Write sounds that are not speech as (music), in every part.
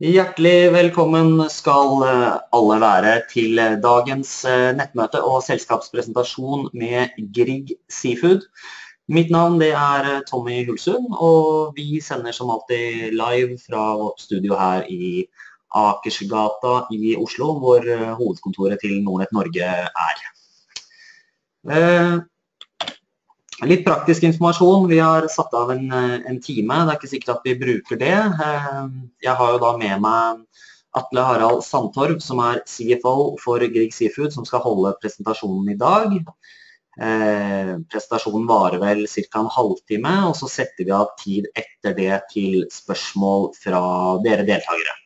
Hjertelig velkommen skal eh, alle være til eh, dagens eh, nettmøte og selskapspresentasjon med Grieg Seafood. Mitt navn er Tommy Hulsund, og vi sender som alltid live fra vårt studio her i Akersgata i Oslo, hvor hovedkontoret til Nordnett Norge er. Litt praktisk informasjon. Vi har satt av en, eh, en, time. Det er ikke sikkert at vi bruker det. Eh, jeg har jo da med meg Atle Harald Sandtorv, som er CFO for Grieg Seafood, som skal holde presentasjonen i dag. Eh, presentasjonen varer vel ca. en halvtime, og så setter vi av tid etter det til spørsmål fra dere deltakere.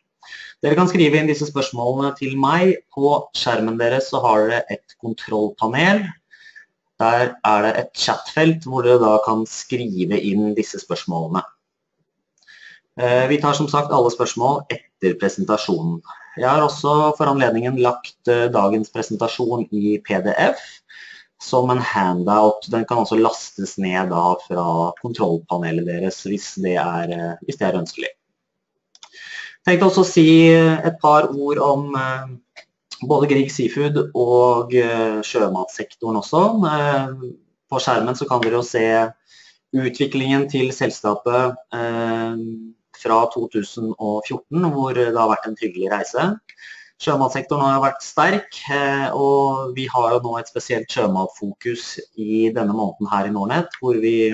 Dere kan skrive inn disse spørsmålene til meg. På skjermen deres så har dere et kontrollpanel. Der er det et chatfelt hvor dere da kan skrive inn disse spørsmålene. Eh, vi tar som sagt alle spørsmål etter presentasjonen. Jeg har også for anledningen lagt eh, dagens presentasjon i PDF som en handout. Den kan også lastes ned fra kontrollpanelet deres hvis det er, eh, hvis det er ønskelig. Jeg tenkte også å si et par ord om både Grieg Seafood og eh, sjømatsektoren også. Eh, på skjermen så kan dere jo se utviklingen til selskapet eh, fra 2014, hvor det har vært en hyggelig reise. Sjømatsektoren har vært sterk, og vi har jo nå et spesielt sjømatfokus i denne måneden her i Nordnett, hvor vi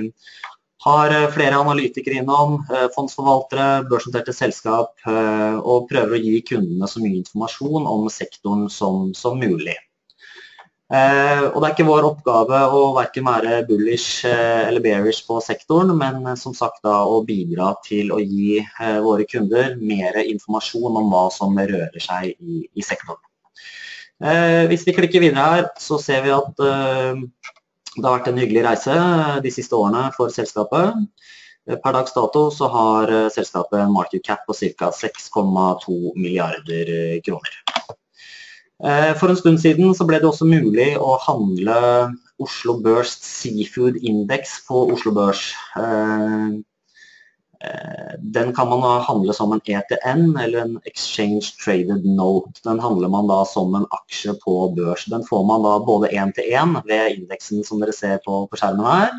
har eh, flere analytikere innom, eh, fondsforvaltere, børsnoterte selskap, eh, og prøver å gi kundene så mye informasjon om sektoren som, som mulig. Og Det er ikke vår oppgave å verken være bullish eller bearish på sektoren, men som sagt da å bidra til å gi våre kunder mer informasjon om hva som rører seg i, i sektoren. Hvis vi klikker videre her, så ser vi at det har vært en hyggelig reise de siste årene for selskapet. Per dags dato så har eh, selskapet en market cap på ca. 6,2 milliarder kroner. Eh, for en stund siden så ble det også mulig å handle Oslo Børs Seafood Index på Oslo Børs. Eh, Eh, den kan man handle som en ETN eller en Exchange Traded Note. Den handler man da som en aksje på børs. Den får man da både én til én ved indeksen som dere ser på, på skjermen her.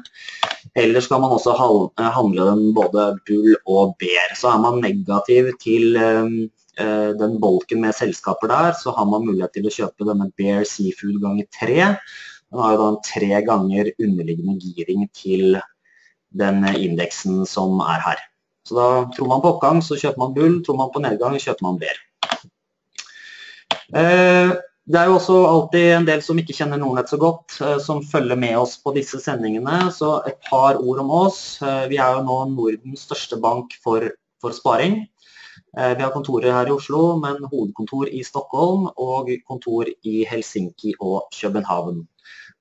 Eller skal man også eh, handle den både bull og bear. Så er man negativ til uh, den bolken med selskaper der, så har man mulighet til å kjøpe denne Bear Seafood ganger tre. Den har jo da en tre ganger underliggende giring til den indeksen som er her. Så da tror man på oppgang, så kjøper man bull. Tror man på nedgang, kjøper man ber. Eh, det er jo også alltid en del som ikke kjenner Nordnett så godt, eh, som følger med oss på disse sendingene. Så et par ord om oss. Eh, vi er jo nå Nordens største bank for, for sparing. Vi har kontorer her i Oslo, men hovedkontor i Stockholm og kontor i Helsinki og København.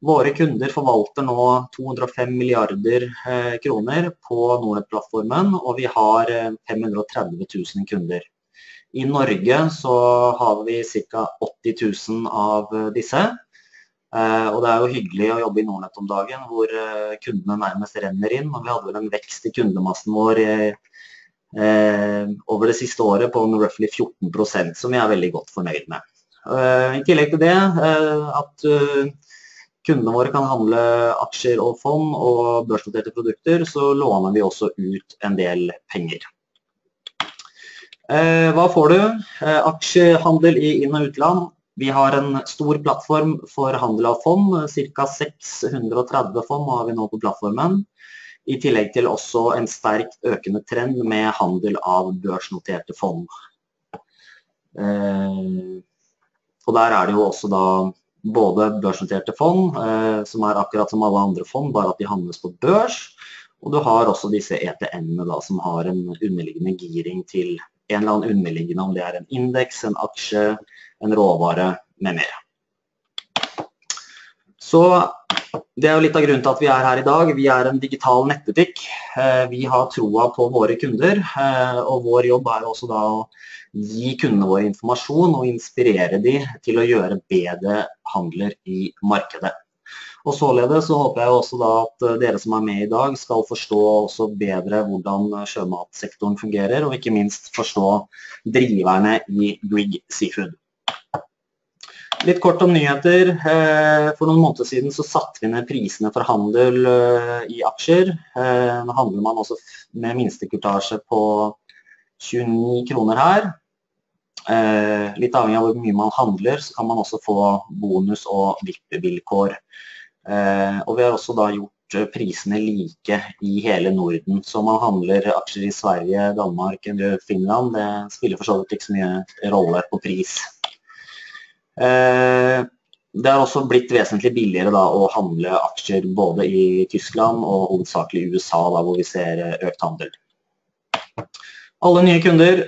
Våre kunder forvalter nå 205 milliarder eh, kroner på Nordnett-plattformen, og vi har 530 eh, 000 kunder. I Norge så har vi ca. 80 000 av eh, disse. Og det er jo hyggelig å jobbe i Nordnett om dagen, hvor kundene nærmest renner inn. Og vi hadde vel en vekst i kundemassen vår over det siste året på roughly 14% som vi er veldig godt fornøyd med. I tillegg til det at kundene våre kan handle aksjer og fond og børsnoterte produkter, så låner vi også ut en del penger. Eh, hva får du? Eh, aksjehandel i inn- og utland. Vi har en stor plattform for handel av fond. Ca. 630 fond har vi nå på plattformen. I tillegg til også en sterkt økende trend med handel av børsnoterte fond. Eh, og der er det jo også da både børsnoterte fond, eh, som er akkurat som alle andre fond, bare at de handles på børs. Og du har også disse ETN-ene som har en underliggende giring til en eller annen underliggende, om det er en indeks, en aksje, en råvare med mer. Så det er jo litt av grunnen til at vi er her i dag. Vi er en digital nettbutikk. Eh, vi har troa på våre kunder, eh, og vår jobb er også da å gi kundene våre informasjon og inspirere dem til å gjøre bedre handler i markedet. Og Således så håper jeg også da at eh, dere som er med i dag skal forstå også bedre hvordan sjømatsektoren fungerer, og ikke minst forstå driverne i Grieg Seafood. Litt kort om nyheter. Eh, for noen måneder siden så satte vi ned prisene for handel eh, i aksjer. Nå handler man også med minstekurtasje på 29 kroner her. Litt avhengig av hvor mye man handler, så kan man også få bonus og vippevilkår. Eh, og vi har også da gjort eh, prisene like i hele Norden. Så man handler aksjer i Sverige, Danmark Finland. Det spiller for så vidt ikke så mye rolle på pris. Eh, det har også blitt vesentlig billigere da, å handle aksjer både i Tyskland og hovedsakelig i USA, da, hvor vi ser økt handel. Alle nye kunder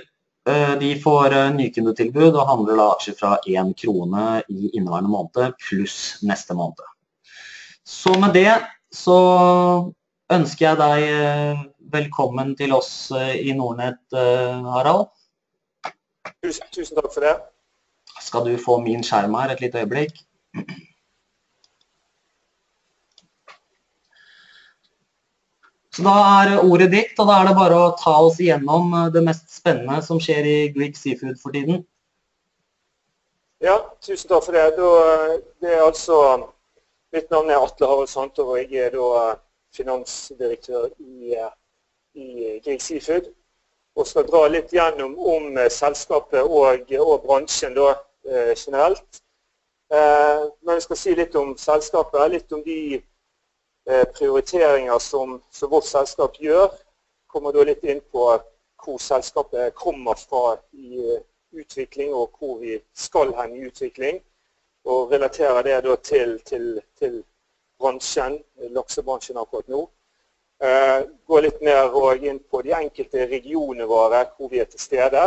de får nykundetilbud og handler da aksjer fra 1 krone i inneværende måned pluss neste måned. Så med det så ønsker jeg deg eh, velkommen til oss eh, i Nordnett, eh, Harald. Tusen, tusen takk for det. Skal du få min skjerm her et lite øyeblikk? Så Da er ordet ditt, og da er det bare å ta oss igjennom det mest spennende som skjer i Greek Seafood for tiden. Ja, tusen takk for det. det er altså Mitt navn er Atle Harald Santov, og jeg er da eh, finansdirektør i, eh, i Grieg Seafood. Og skal dra litt gjennom om eh, selskapet og, og bransjen da, generelt. Men jeg skal si litt om selskapet, litt om de prioriteringer som, vårt selskap gjør. Kommer da litt inn på hvor selskapet kommer fra i utvikling, og hvor vi skal hen i utvikling og relaterer det da til, til bransjen, laksebransjen akkurat nå. Går litt mer inn på de enkelte regionene våre hvor vi er til stede.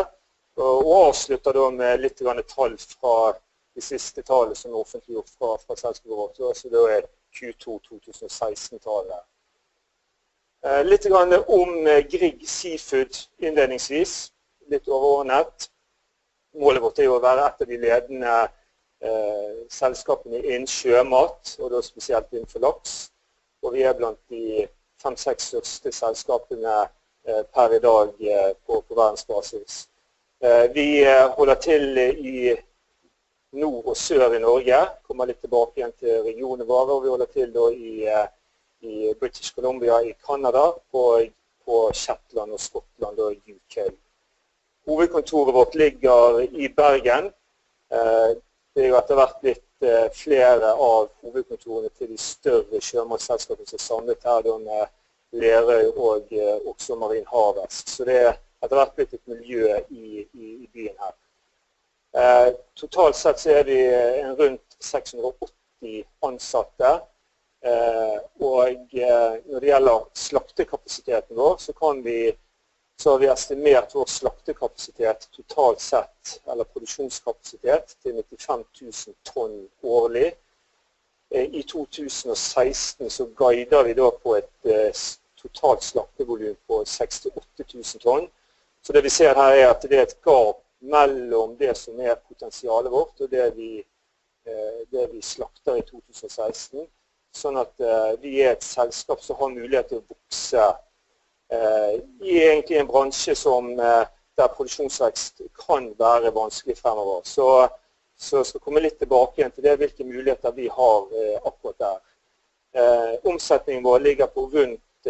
Og, avslutter da med litt tall fra de siste tallene som er offentliggjort fra, fra selskapet vårt. Så da er Q2 2016-tallet. Uh, litt om Grieg Seafood innledningsvis. Litt overordnet. Målet vårt er å være et av de ledende eh, selskapene innen sjømat, og da spesielt innenfor laks. Og vi er blant de fem-seks største selskapene eh, per i dag eh, på, på verdensbasis. Eh, vi eh, holder til i nord og sør i Norge. Kommer litt tilbake igjen til regionene våre. Og vi holder til i, eh, i, British Columbia i Canada, og på Shetland og Skottland og UK. Hovedkontoret vårt ligger i Bergen. Det er jo etter hvert blitt flere av hovedkontorene til de større sjømannsselskapene som er samlet her med Lerøy og også Marin Harvest. Så det er etter hvert blitt et miljø i, i, i byen her. Eh, totalt sett så er vi rundt 680 ansatte. Eh, og eh, når det gjelder slaktekapasiteten vår, så vi så har vi estimert vår slaktekapasitet totalt sett, eller produksjonskapasitet, til 95 000 tonn årlig. Eh, I 2016 så guider vi da på et eh, totalt slaktevolum på 68 000 tonn. Så det vi ser her er at det er et gap mellom det som er potensialet vårt, og det vi, eh, det vi slakter i 2016. Sånn at vi er et selskap som har mulighet til å vokse Eh, i egentlig en bransje som, eh, der produksjonsvekst kan være vanskelig fremover. Så, så jeg skal komme litt tilbake igjen til det, hvilke muligheter vi har eh, akkurat der. Omsetningen vår ligger på rundt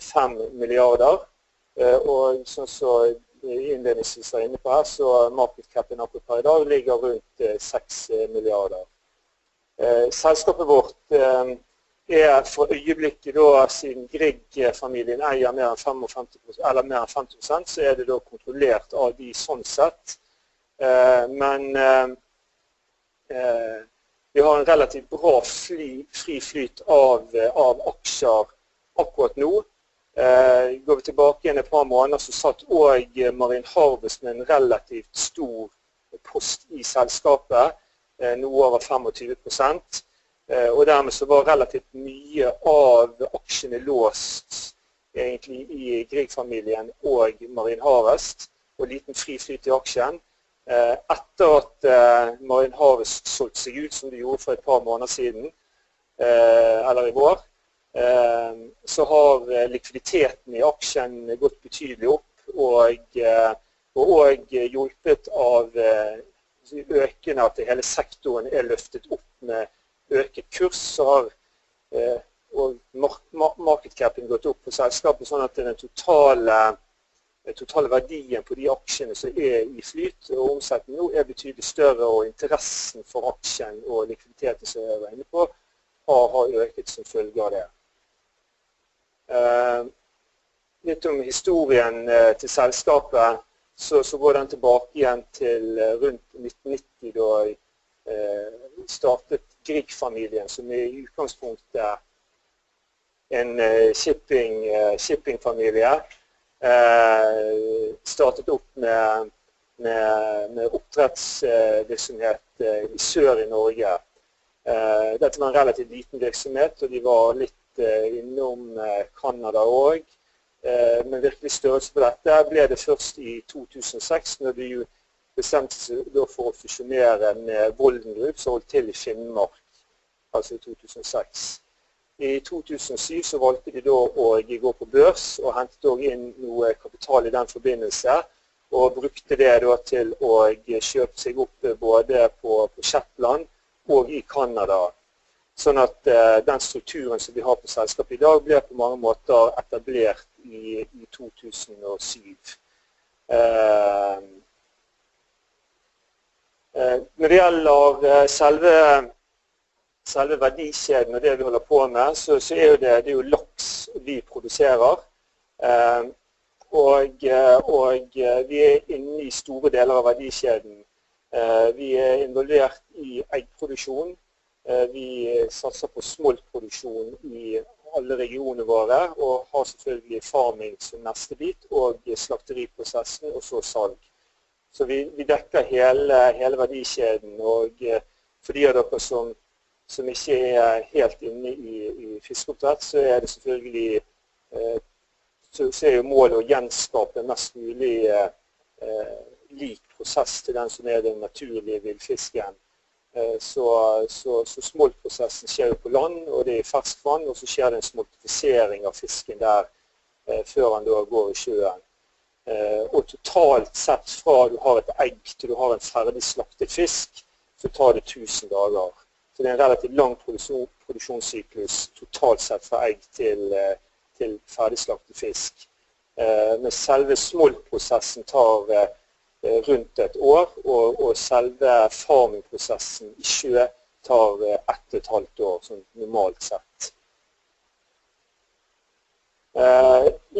5 milliarder. Og sånn som innledningsvis var inne på her, så markedscapen akkurat per i dag ligger rundt 6 milliarder. Selskapet vårt er for øyeblikket da, siden Grieg-familien eier mer enn 55 eller mer enn 50 så er det da kontrollert av de sånn sett. Eh, men eh, eh, vi har en relativt bra fri flyt av, av, aksjer akkurat nå. Eh, går vi tilbake igjen et par måneder, så satt òg Marin Harvest med en relativt stor post i selskapet, eh, noe over 25 Eh, og dermed så var relativt mye av aksjene låst egentlig i Grieg-familien og Marin Harvest, og liten fri flyt i aksjen. Eh, etter at eh, Marin Harvest solgte seg ut, som de gjorde for et par måneder siden, eller i vår, så har likviditeten i aksjen gått betydelig opp. Og, og hjulpet av økende at hele sektoren er løftet opp med øket kurs, så har og market cap'en gått opp på selskapet, sånn at den totale, totale, verdien på de aksjene som er i flyt og omsetning nå, er betydelig større, og interessen for aksjen og likviditeten som jeg var inne på, har, har øket som følge av det. Uh, litt om historien uh, til selskapet, så, går den tilbake igjen til uh, rundt 1990, da startet Grieg-familien, som er i utgangspunktet en eh, shippingfamilie. Shipping eh, startet opp med, med, med oppdrettsvirksomhet eh, i sør i Norge. Dette var en relativt liten virksomhet, og de var litt innom Canada òg. Men virkelig størrelse på dette ble det først i 2006, når de bestemte seg for å fusjonere med Volden Group, som holdt til i Finnmark, altså i 2006. I 2007 så valgte de da å gå på børs og hentet inn noe kapital i den forbindelse. Og brukte det da til å kjøpe seg opp både på, på Shetland og i Canada. Sånn at uh, den strukturen som vi har på selskapet i dag, ble på mange måter etablert i, i 2007. Uh, uh, når det gjelder selve selve verdikjeden og det vi holder på med, så, er det, jo laks vi produserer. Eh, og, vi er inne i store deler av verdikjeden. Eh, vi er involvert i eggproduksjon. Eh, vi satser på smoltproduksjon i alle regionene våre, og har selvfølgelig farming som neste bit, og slakteriprosessen, og så salg. Så vi, vi dekker hele, hele verdikjeden. Og for de av dere som som ikke er helt inne i, i fiskeoppdrett, så er det selvfølgelig så, så, er jo målet å gjenskape mest mulig eh, lik prosess til den som er den naturlige villfisken. Eh, så, så, så smoltprosessen skjer jo på land, og det er i ferskvann, og så skjer det en smoltifisering av fisken der eh, før han da går i sjøen. Eh, og totalt sett fra du har et egg til du har en ferdig slaktet fisk, så tar det 1000 dager. Så det er en relativt lang produksjon, produksjonssyklus totalt sett fra egg til, til ferdigslaktet fisk. Men selve smoltprosessen tar rundt et år, og, og selve farmingprosessen i sjø tar ett og et halvt år, sånn normalt sett.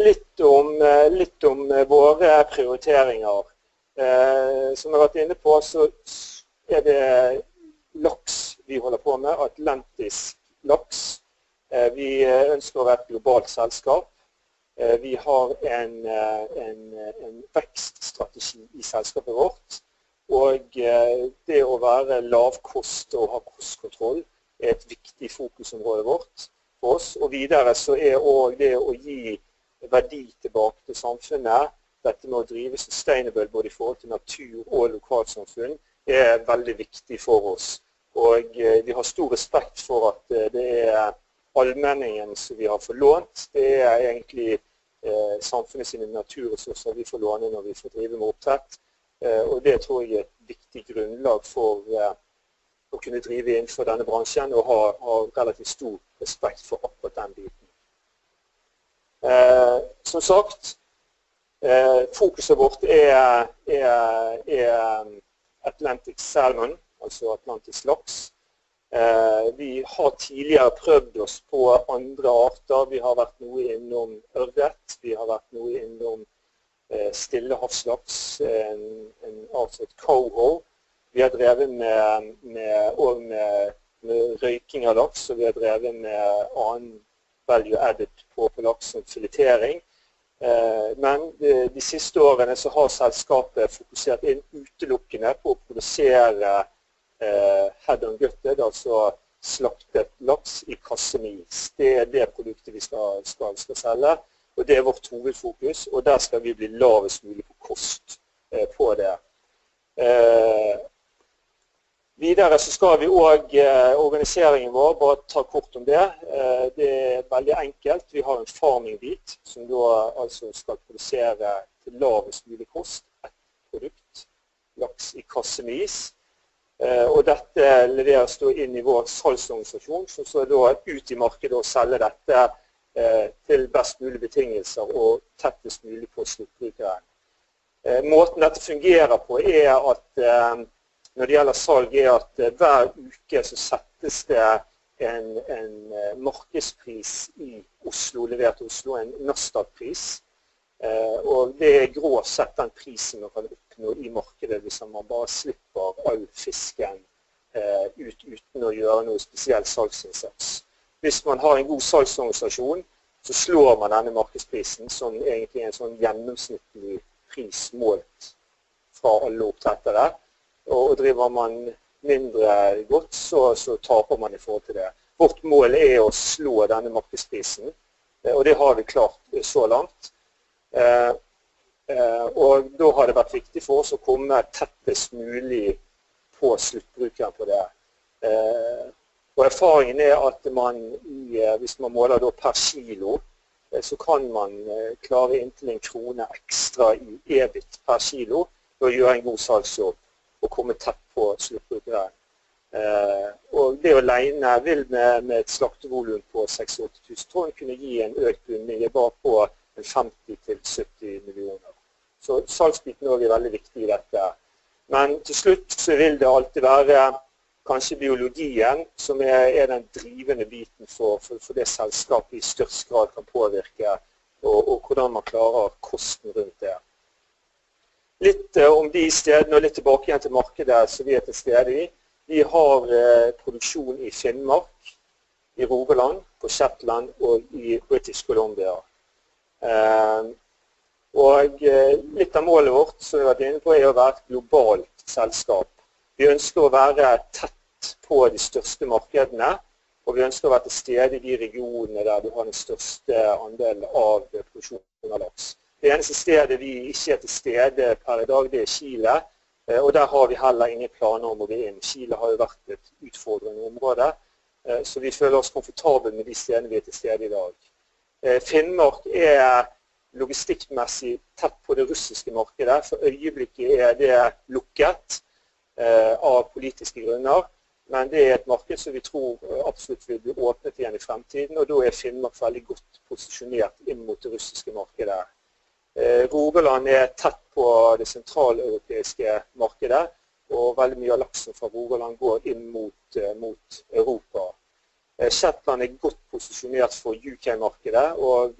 Litt om, litt om våre prioriteringer. Som jeg har vært inne på, så er det laks vi holder på med, atlantisk laks. Eh, vi eh, ønsker å være et globalt selskap. Eh, vi har en, en, en vekststrategi i selskapet vårt. Og det å være lavkost og ha kostkontroll er et viktig fokusområde vårt for oss. Og videre så er òg det å gi verdi tilbake til samfunnet, dette med å drive sustainable både i forhold til natur og lokalsamfunn, er veldig viktig for oss. Og eh, vi har stor respekt for at eh, det er allmenningen som vi har forlånt. Det er egentlig eh, samfunnet sine naturressurser vi får låne når vi får drive med oppdrett. Og det tror jeg er et viktig grunnlag for å kunne drive innenfor denne bransjen og ha, ha relativt stor respekt for akkurat den biten. Eh, som sagt, eh, fokuset vårt er, er, er Atlantic Salmon altså atlantisk laks. Eh, vi har tidligere prøvd oss på andre arter. Vi har vært noe innom ørret. Vi har vært noe innom eh, stillehavslaks, en, en art som heter coho. Vi har drevet med, med, med, med, røyking av laks, og vi har drevet med annen value added på, på laks som filetering. Eh, men de, siste årene så har selskapet fokusert inn utelukkende på å produsere eh, head on gutted, altså slaktet laks i kassemis. Det er det produktet vi skal, skal, skal, selge, og det er vårt hovedfokus. Og der skal vi bli lavest mulig på kost eh, på det. Eh, Videre så skal vi òg eh, organiseringen vår, bare ta kort om det. Eh, det er veldig enkelt. Vi har en farming-bit som da altså skal produsere til lavest mulig kost et produkt. Laks i kasse med is. Eh, og dette leveres da inn i vår salgsorganisasjon, som så da ut i markedet og selger dette eh, til best mulig betingelser og tettest mulig på sluttbrukeren. Eh, måten dette fungerer på, er at eh, når det gjelder salg, er at eh, hver uke så settes det en, en eh, markedspris i Oslo, levert Oslo, en Nasdaq-pris. Eh, og det er grovt sett den prisen man kan oppnå i markedet hvis man bare slipper all fisken ut uten å gjøre noe spesiell salgsinnsats. Hvis man har en god salgsorganisasjon, så slår man denne markedsprisen, som egentlig er en sånn gjennomsnittlig pris målt fra alle oppdrettere. Og driver man mindre godt, så, taper man i forhold til det. Vårt mål er å slå denne markedsprisen, eh, og det har vi klart så langt. Eh, eh, og da har det vært viktig for oss å komme tettest mulig på sluttbrukeren på det. Og erfaringen er at man, hvis man måler per kilo, så kan man klare inntil en krone ekstra i EBIT per kilo ved å gjøre en god salgsjobb og komme tett på sluttbrukeren. Eh, og det alene vil med, med et slaktevolum på 6000-8000 tonn kunne gi en økt bunding bare på 50-70 millioner. Så salgsbiten er veldig viktig i dette. Men til slutt så vil det alltid være kanskje biologien som er, er den drivende biten for, for, for, det selskapet i størst grad kan påvirke, og, og hvordan man klarer kosten rundt det. Litt eh, om de stedene og litt tilbake igjen til markedet som vi er til stede i. Vi har eh, produksjon i Finnmark, i Rogaland, på Shetland og i British Columbia. Eh, og litt av målet vårt som vi har vært inne på, er å være et globalt selskap. Vi ønsker å være tett på de største markedene. Og vi ønsker å være til stede i de regionene der du har den største andelen av produksjonen av laks. Det eneste stedet vi ikke er til stede per i dag, det er Chile. Eh, og der har vi heller ingen planer om å gå inn. Chile har jo vært et utfordrende område. Eh, så vi føler oss komfortable med de stedene vi er til stede i dag. Eh, Finnmark er logistikkmessig tett på det russiske markedet. For øyeblikket er det lukket av politiske grunner. Men det er et marked som vi tror absolutt vil bli åpnet igjen i fremtiden. Og da er Finnmark veldig godt posisjonert inn mot det russiske markedet. Eh, Rogaland er tett på det sentraleuropeiske markedet, og veldig mye av laksen fra Rogaland går inn mot, eh, mot Europa. Eh, Shetland er godt posisjonert for UK-markedet, og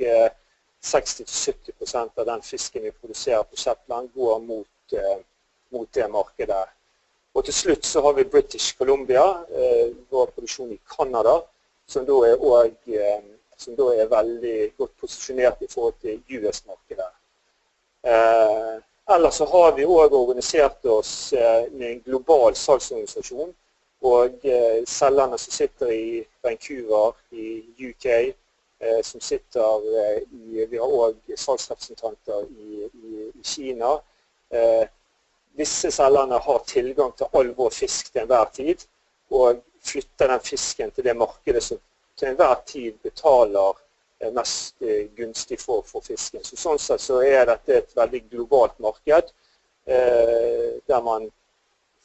60-70% av den fisken vi produserer på Shetland, går mot, mot, det markedet. Og til slutt så har vi British Columbia, vår produksjon i Canada, som da er, også, som da er veldig godt posisjonert i forhold til US-markedet. Eh, ellers så har vi òg organisert oss eh, med en global salgsorganisasjon. Og eh, selgerne som sitter i Vancouver i UK, eh, som sitter eh, i Vi har òg salgsrepresentanter i, i, i Kina. Eh, disse selgerne har tilgang til all vår fisk til enhver tid, og flytter den fisken til det markedet som til enhver tid betaler mest eh, gunstig for, for, fisken. Så sånn sett så er dette et veldig globalt marked eh, der man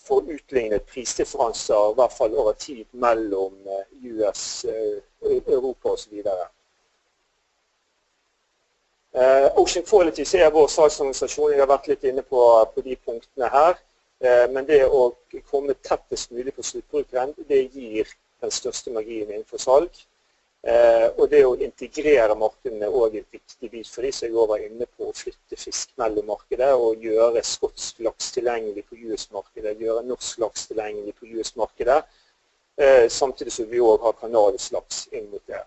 får utlignet prisdifferanser i hvert fall over tid mellom eh, US, eh, Europa osv. Eh, Ocean Quality er vår salgsorganisasjon. Jeg har vært litt inne på, på de punktene her. Eh, men det å komme tettest mulig på sluttbrukeren, det gir den største magien innenfor salg. Eh, og det å integrere markedene er òg en viktig bit for de som jeg var inne på. Å flytte fisk mellom markedet og gjøre skotsk laks tilgjengelig på US-markedet. Gjøre norsk laks tilgjengelig på US-markedet. Eh, samtidig som vi òg har kanadisk laks inn mot det.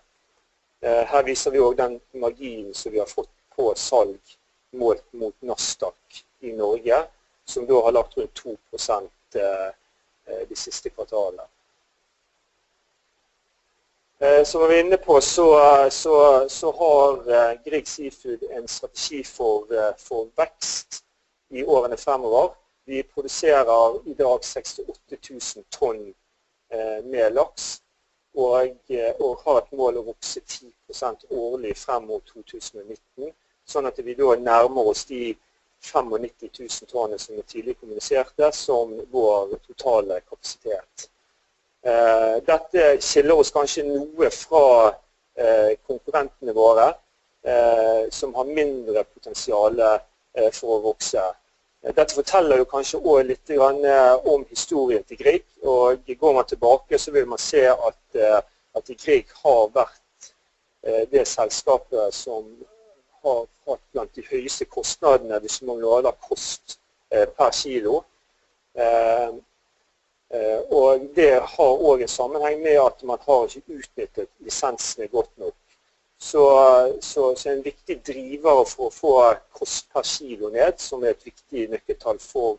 Eh, her viser vi òg den marginen som vi har fått på salg målt mot Nasdaq i Norge, som da har lagt rundt 2% de siste kvartalene. Eh, som vi var inne på, så, så, så har eh, Grieg Seafood en strategi for, eh, for, vekst i årene fremover. Vi produserer i dag 68 000 tonn med laks og, og har et mål å vokse 10 årlig frem mot 2019. Sånn at vi da nærmer oss de 95 000 tonnene som vi tidlig kommuniserte, som vår totale kapasitet. Dette skiller oss kanskje noe fra konkurrentene våre, som har mindre potensial for å vokse. Dette forteller jo kanskje også litt om historien til Grieg. og Går man tilbake, så vil man se at, at Grieg har vært det selskapet som har hatt blant de høyeste kostnadene hvis man måler kost per kilo. Og Det har òg en sammenheng med at man har ikke utnyttet lisensene godt nok. Så, en viktig driver for å få kost per kilo ned, som er et viktig nøkkeltall for,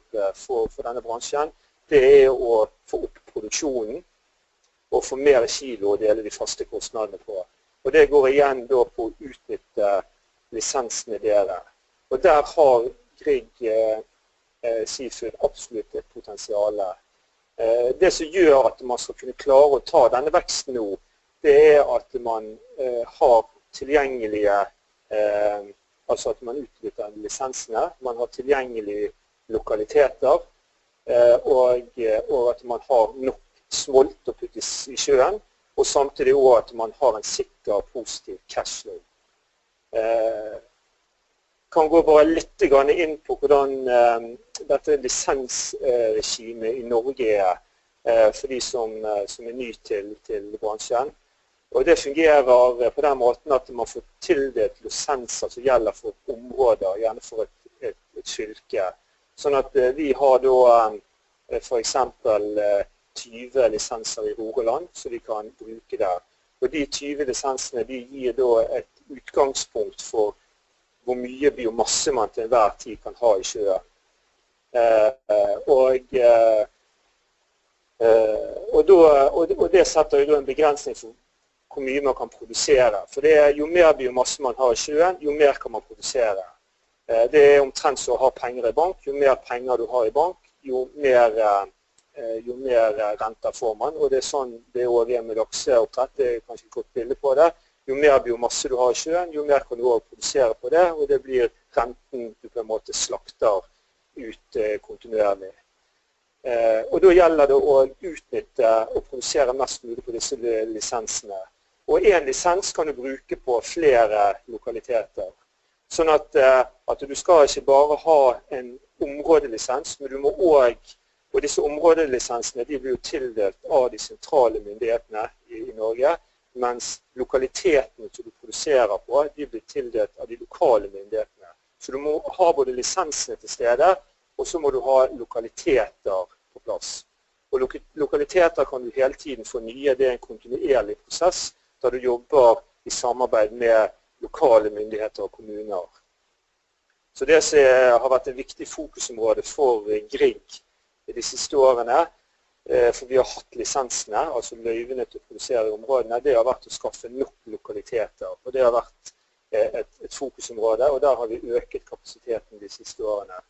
denne bransjen, det er å få opp produksjonen og få mer kilo å dele de faste kostnadene på. Og Det går igjen på å utnytte lisensene dere. Og Der har Grieg eh, Seafood absolutt et potensial. Eh, det som gjør at man skal kunne klare å ta denne veksten nå, det er at man eh, har tilgjengelige eh, Altså at man utnytter lisensene. Man har tilgjengelige lokaliteter. Eh, og, at man har nok smolt å putte i sjøen. Og samtidig òg at man har en sikker, positiv cashflow. Eh, kan gå bare litt inn på hvordan eh, dette lisensregimet i Norge er eh, for de som, som er ny til, til bransjen. Og Det fungerer på den måten at man får tildelt lisenser som gjelder for områder, gjerne for et, et, et fylke. Sånn at vi har da f.eks. 20 eh, lisenser i Rogaland som vi kan bruke der. Og De 20 lisensene de gir da et utgangspunkt for hvor mye biomasse man til enhver tid kan ha i sjøen. Og, og, da, og, det setter jo en begrensning for hvor mye man kan produsere. For det er, Jo mer biomasse man har i sjøen, jo mer kan man produsere. Eh, det er omtrent som å ha penger i bank. Jo mer penger du har i bank, jo mer, eh, jo mer renter får man. Og Det er sånn det òg er med lakseoppdrett. Det er kanskje et godt bilde på det. Jo mer biomasse du har i sjøen, jo mer kan du òg produsere på det. Og det blir renten du på en måte slakter ut eh, kontinuerlig. Og Da gjelder det å utnytte og produsere mest mulig på disse lisensene. Og én lisens kan du bruke på flere lokaliteter. Sånn at, eh, at, du skal ikke bare ha en områdelisens, men du må òg Og disse områdelisensene de blir jo tildelt av de sentrale myndighetene i, i Norge. Mens lokalitetene som du produserer på, de blir tildelt av de lokale myndighetene. Så du må ha både lisensene til stede, og så må du ha lokaliteter på plass. Og Lokaliteter kan du hele tiden få nye. Det er en kontinuerlig prosess der du jobber i samarbeid med lokale myndigheter og kommuner. Så Det som har vært et viktig fokusområde for Grieg de siste årene, for vi har hatt lisensene, altså løyvene til å produsere i områdene, det har vært å skaffe nok lokaliteter. og Det har vært eh, et, et fokusområde, og der har vi øket kapasiteten de siste årene.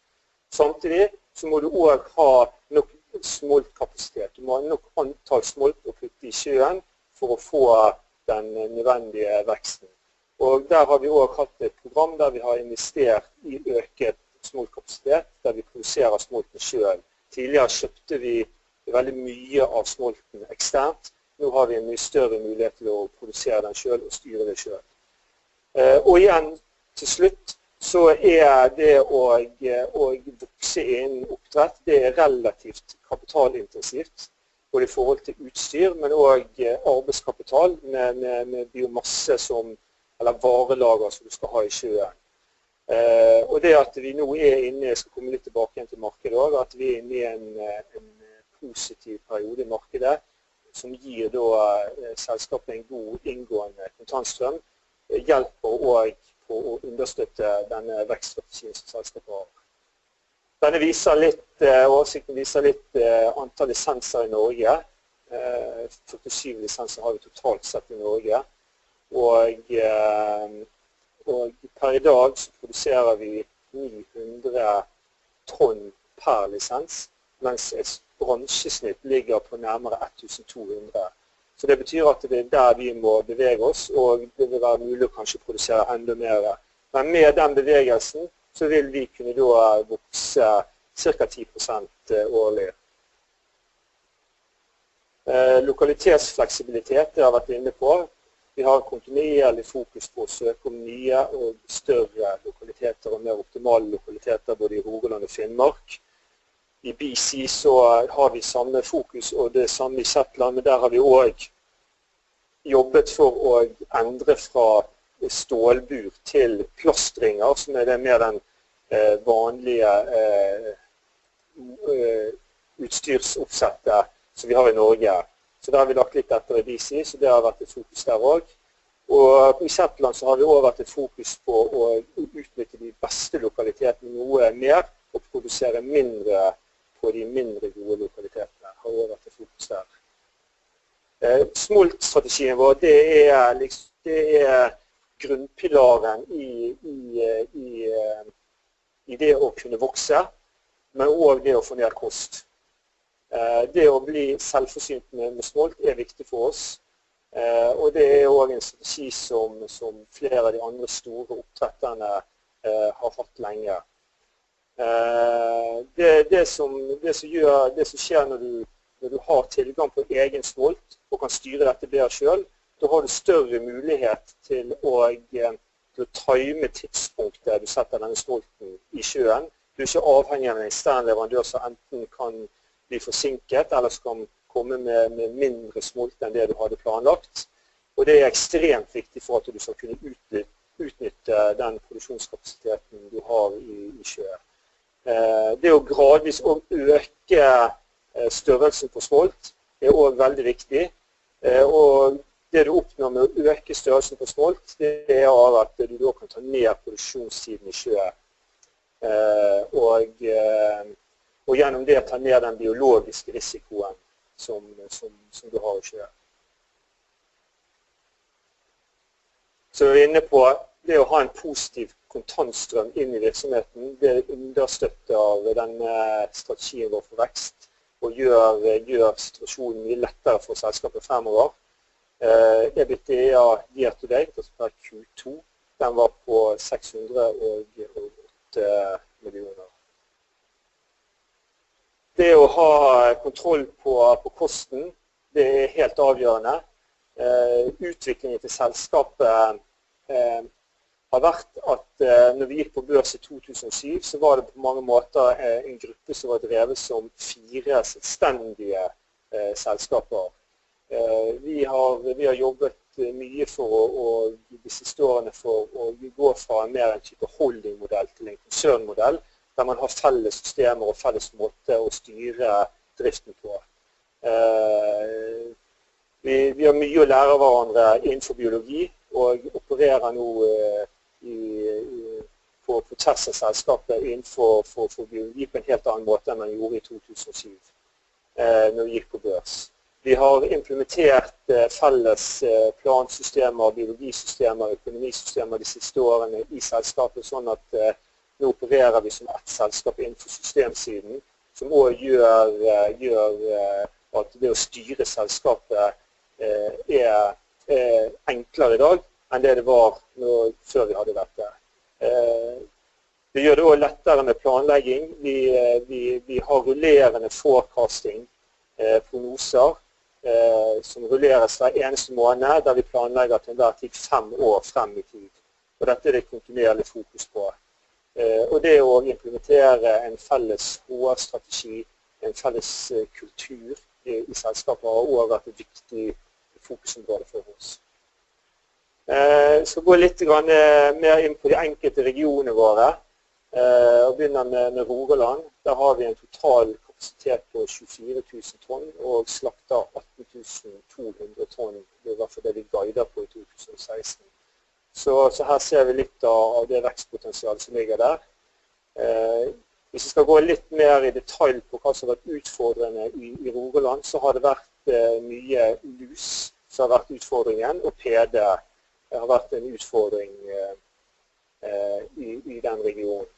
Samtidig så må du òg ha nok smoltkapasitet. Du må ha nok antall smolt å putte i sjøen for å få den nødvendige veksten. Og Der har vi òg hatt et program der vi har investert i øket smoltkapasitet, der vi produserer smolten sjøl. Tidligere kjøpte vi veldig mye av smolten eksternt. Nå har vi en mye større mulighet til å produsere den sjøl og styre det sjøl. Eh, og igjen, til slutt, så er det å, å vokse innen oppdrett det er relativt kapitalintensivt både i forhold til utstyr, men òg eh, arbeidskapital med, med, med, biomasse som, eller varelager som du skal ha i sjøen. Eh, og det at vi nå er inne jeg skal komme litt tilbake igjen til markedet også, at vi er inne i en, eh, en positiv periode i markedet som gir da eh, selskapet en god inngående kontantstrøm, hjelper òg på å understøtte denne vekststrategien som selskapet har. Denne viser litt, eh, Oversikten viser litt eh, antall lisenser i Norge. 47 eh, lisenser har vi totalt sett i Norge. Og, og per i dag så produserer vi 900 tonn per lisens, mens bransjesnitt ligger på nærmere 1200. Så Det betyr at det er der vi må bevege oss, og det vil være mulig å kanskje produsere enda mer. Men med den bevegelsen så vil vi kunne da vokse ca. 10% årlig. Eh, lokalitetsfleksibilitet, det har jeg vært inne på. Vi har kontinuerlig fokus på å søke om nye og større lokaliteter og mer optimale lokaliteter både i Rogaland og Finnmark. I BC så har vi samme fokus og det samme i Zetland, men der har vi òg jobbet for å endre fra stålbur til plastringer, som er det mer den eh, vanlige eh, utstyrsoppsettet som vi har i Norge. Så der har vi lagt litt etter i BC, så det har vært et fokus der òg. Og I Zetland så har vi òg vært et fokus på å utnytte de beste lokalitetene noe mer, og produsere mindre på de mindre gode lokalitetene. har over til fokus der. Eh, Smoltstrategien vår det er, liksom, det er grunnpilaren i, i, i, i, det å kunne vokse, men òg det å få ned kost. Eh, det å bli selvforsynt med, med smolt er viktig for oss. Eh, og det er òg en strategi som, som, flere av de andre store oppdretterne eh, har hatt lenge. Det, det, som, det, som gjør, det, som, skjer når du, når du har tilgang på egen smolt og kan styre dette bedre sjøl, da har du større mulighet til å, til å time tidspunktet du setter denne smolten i sjøen. Du er ikke avhengig av en ekstern leverandør som enten kan bli forsinket, eller som kan komme med, med, mindre smolt enn det du hadde planlagt. Og det er ekstremt viktig for at du skal kunne utnytte den produksjonskapasiteten du har i, i sjøen. Eh, det å gradvis øke eh, størrelsen på smolt er òg veldig viktig. Eh, og det du oppnår med å øke størrelsen på smolt, det er at du da kan ta ned produksjonstiden i sjøen. Og og gjennom det ta ned den biologiske risikoen som, som, som du har i sjøen. Så vi er inne på det å ha en positiv kontantstrøm inn i virksomheten. Det understøtter denne strategien vår for vekst og gjør, gjør situasjonen mye lettere for selskapet fremover. Eh, EBITDA year to date, altså per Q2, den var på 608 millioner det å ha kontroll på, på kosten, det er helt avgjørende. Eh, utviklingen til selskapet eh, har vært at eh, når vi gikk på børs i 2007, så var det på mange måter eh, en gruppe som var drevet som fire selvstendige eh, selskaper. Vi har, vi, har, jobbet mye for å, å de siste årene for å gå fra en mer en type holdingmodell til en konsernmodell der man har felles systemer og felles måte å styre driften på. Vi, vi, har mye å lære av hverandre innenfor biologi, og opererer nå i, i, på, tvers av selskapet innenfor for, for biologi på en helt annen måte enn man gjorde i 2007, eh, når vi gikk på børs. Vi har implementert felles plansystemer, biologisystemer, økonomisystemer de siste årene i selskapet, sånn at nå opererer vi som ett selskap innenfor systemsiden, som òg gjør, eh, gjør, eh, at det å styre selskapet eh, er, er enklere i dag enn det det var når, før vi hadde dette. Vi gjør det òg lettere med planlegging. Vi, vi, vi har rullerende forecasting, prognoser, som rulleres hver eneste måned, der vi planlegger til enhver tid fem år frem i tid. Og Dette er det kontinuerlig fokus på. Eh, og det å implementere en felles HR-strategi, en felles eh, kultur i selskapet har òg vært et viktig fokusområde for oss. Jeg går skal gå litt mer inn på de enkelte regionene våre. og begynner med, Rogaland. Der har vi en total kapasitet på 24 000 tonn og slakter 18 200 tonn. Det er i hvert fall det vi guider på i 2016. Så, så, her ser vi litt av, det vekstpotensialet som ligger der. Eh, hvis vi skal gå litt mer i detalj på hva som har vært utfordrende i, Rogaland, så har det vært eh, mye lus som har vært utfordringen, og PD har vært en utfordring eh, i, i, den regionen.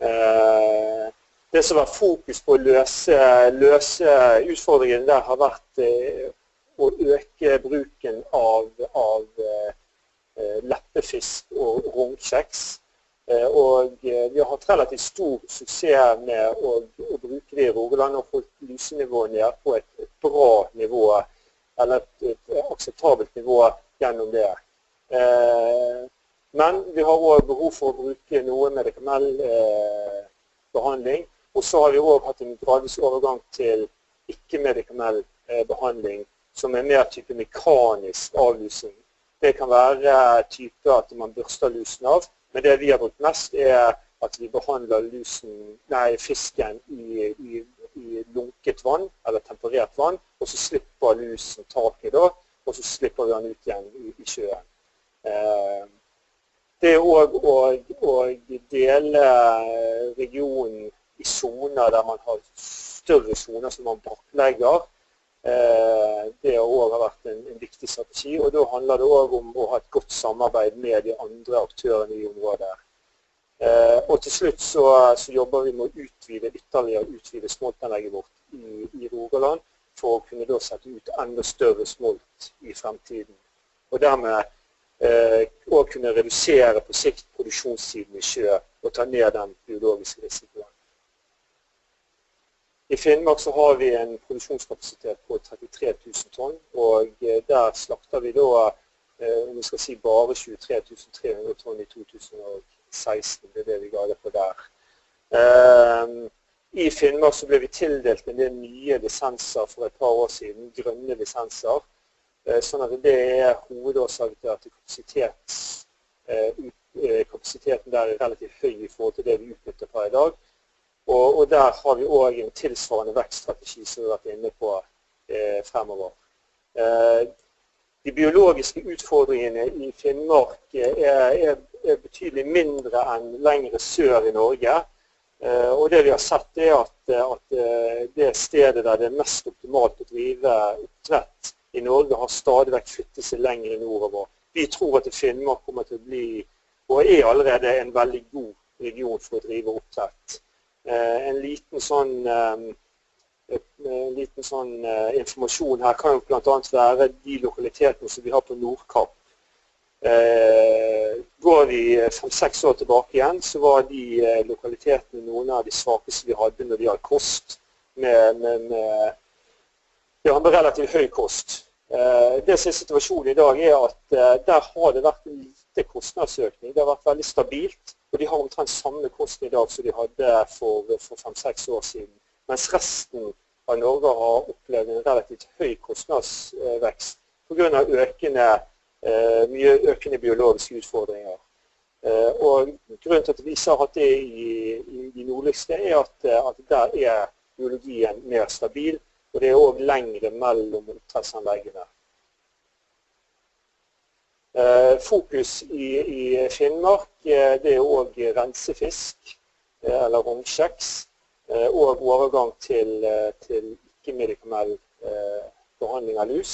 Eh, det som vært fokus på å løse, løse utfordringen der, har vært eh, å øke bruken av, av eh, leppefisk og rognkjeks. Eh, og eh, vi har hatt relativt stor suksess med å, å bruke det i Rogaland og fått lusenivået ned på et, et, bra nivå, eller et, et akseptabelt nivå gjennom det. Eh, men vi har òg behov for å bruke noe medikamentbehandling. Og så har vi òg hatt en gradvis overgang til ikke-medikamell behandling, som er mer type mekanisk avlusing. Det kan være type at man børster lusen av, men det vi har brukt mest, er at vi behandler lusen, nei, fisken i, i, i, lunket vann, eller temperert vann, og så slipper lusen taket da, og så slipper vi den ut igjen i, i sjøen. Eh, det òg å, å, dele regionen i soner der man har større soner som man brakklegger. Eh, det har òg vært en, en, viktig strategi. og Da handler det òg om å ha et godt samarbeid med de andre aktørene i området. Eh, og Til slutt så, så jobber vi med å utvide ytterligere utvide smoltanlegget vårt i, i, Rogaland for å kunne da sette ut enda større smolt i fremtiden. Og dermed Eh, og kunne redusere på sikt produksjonstiden i sjø og ta ned den biologiske risikoen. I Finnmark så har vi en produksjonskapasitet på 33 000 tonn, og eh, der slakter vi da eh, om vi skal si bare 23 300 tonn i 2016. Det er det vi ga det på der. I Finnmark så ble vi tildelt med nye lisenser for et par år siden, grønne lisenser. Eh, sånn at det er hovedårsaken til at kapasitets, eh, eh, kapasiteten der er relativt høy i forhold til det vi utnytter per i dag. Og, og der har vi òg en tilsvarende vekststrategi som vi har vært inne på eh, fremover. Eh, de biologiske utfordringene i Finnmark er, er, er, betydelig mindre enn lengre sør i Norge. Eh, og det vi har sett, er at, at det stedet der det er mest optimalt å drive oppdrett i Norge har stadig vekk flyttet seg lenger nordover. Vi tror at Finnmark kommer til å bli, og er allerede, en veldig god region for å drive oppdrett. Eh, en liten sånn, eh, en liten sånn eh, informasjon her kan jo bl.a. være de lokalitetene som vi har på Nordkapp. Går vi fem-seks år tilbake igjen, så var de lokalitetene noen av de svakeste vi hadde når det gjaldt kost. Med, med, med har med relativt høy kost. Eh, det som er situasjonen i dag, er at eh, der har det vært en lite kostnadsøkning. Det har vært veldig stabilt. Og de har omtrent samme kost i dag som de hadde for fem-seks år siden. Mens resten av Norge har opplevd en relativt høy kostnadsvekst pga. Økende, eh, mye økende biologiske utfordringer. Og Grunnen til at vi har hatt det i, de nordligste, er at der er biologien mer stabil. Og det er òg lengre mellom oppdrettsanleggene. Eh, fokus i, i Finnmark eh, det er òg rensefisk, eh, eller rognkjeks. Og overgang til, til ikke-medikamell behandling av lus.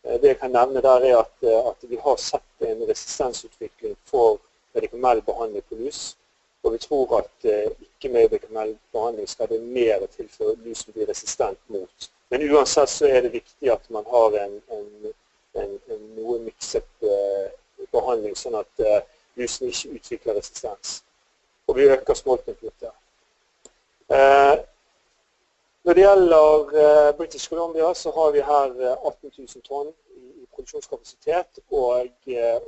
Det jeg kan nevne der er at, at vi har sett en resistensutvikling for medikamell behandling på lus. Og vi tror at eh, ikke med behandling skal det mer til for lusen blir resistent mot. Men uansett så er det viktig at man har en, en, en, en noe mikset eh, behandling, sånn at eh, lusen ikke utvikler resistens. Og vi øker smoltutbyttet. Eh, når det gjelder British Columbia, så har vi her 18 eh, 000 tonn i produksjonskapasitet, og,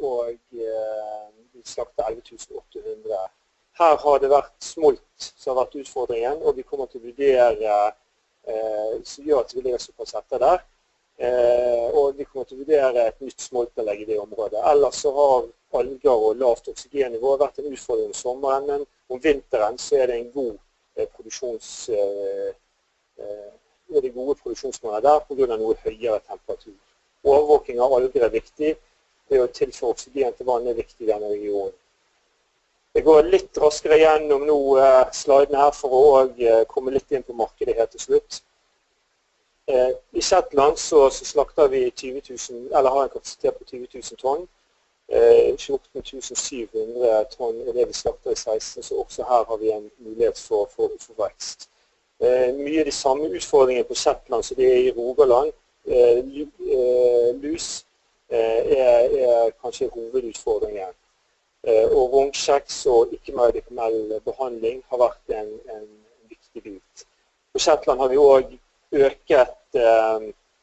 og vi slakter 11 800 her har det vært smolt som har vært utfordringen, og vi kommer til å vurdere eh, som gjør at vi ligger såpass etter der. Eh, og vi kommer til å vurdere et nytt smoltanlegg i det området. Ellers så har alger og lavt oksygennivå vært en utfordring om sommeren, men om vinteren så er det en god eh, produksjons... Eh, eh er det gode produksjonsmåler der pga. noe høyere temperatur. Overvåking av alger er viktig. Det å tilføre oksygen til vann er viktig i denne regionen. Jeg går litt raskere gjennom nå eh, slidene her for å eh, komme litt inn på markedet helt til slutt. Eh, I Shetland så, slakter vi 20 000, eller har en kapasitet på 20 000 tonn. 14 700 tonn er det vi slakter i 16, så også her har vi en mulighet for, for, for vekst. Mye av de samme utfordringene på Shetland som det er i Rogaland. Lus er, er kanskje hovedutfordringen. Og rognkjeks og ikke-medikamell behandling har vært en, en viktig bit. På Shetland har vi òg øket,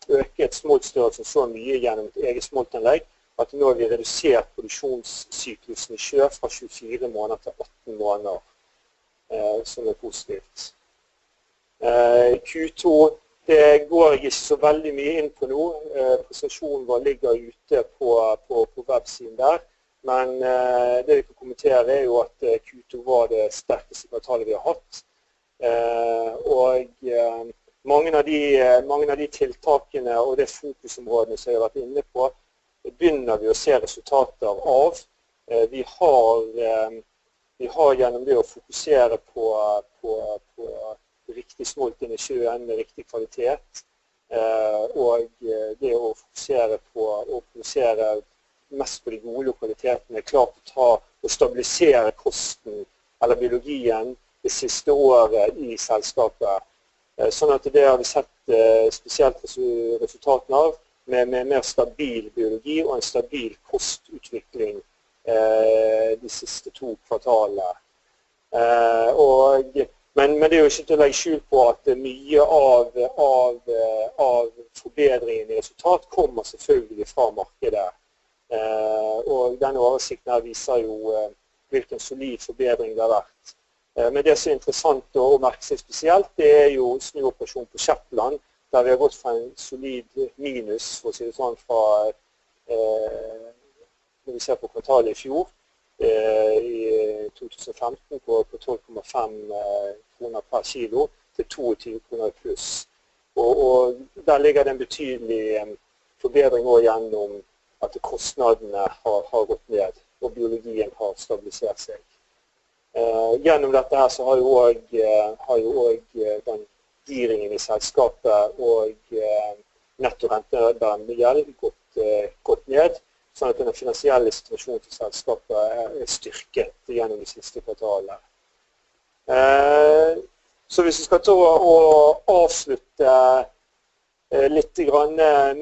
øket smoltstørrelsen så mye gjennom et eget smoltanlegg at nå har vi redusert produksjonssyklusen i sjø fra 24 måneder til 18 måneder, eh, som er positivt. Eh, Q2 det går jeg ikke så veldig mye inn på nå. Eh, presentasjonen vår ligger ute på, på, på websiden der. Men eh, det vi kan kommentere, er jo at eh, Q2 var det sterkeste kvartalet vi har hatt. Eh, og mange av, de, mange av de tiltakene og det fokusområdene som jeg har vært inne på, begynner vi å se resultater av. Vi har, vi har gjennom det å fokusere på, på, på riktig smolt inn i sjøen med riktig kvalitet, og det å fokusere på å produsere mest på de gode lokalitetene, klart å ta og stabilisere kosten eller biologien det siste året i selskapet. Sånn at det har vi sett spesielt resultatene av med, mer stabil biologi og en stabil kostutvikling eh, de siste to kvartalene. Eh, men, det er jo ikke til å legge skjul på at mye av forbedringen i resultat kommer selvfølgelig fra markedet. Eh, og denne oversikten her viser jo eh, hvilken solid forbedring det har vært. Eh, men det som er interessant å merke seg spesielt, det er jo snuoperasjonen på Shetland der vi har gått fra en solid minus, for å si det sånn, fra når vi ser på kvartalet i fjor, i 2015 på, på 12,5 eh, kroner per kilo, til 22 kroner pluss. Og, der ligger det en betydelig forbedring også gjennom at kostnadene har, har, gått ned, og biologien har stabilisert seg. Eh, gjennom dette her så har jo òg den giringen i selskapet og eh, netto gjeld gått, eh, gått, ned. Sånn at den finansielle situasjonen til selskapet er styrket gjennom de siste kvartalene. Eh, så hvis vi skal ta og avslutte litt med,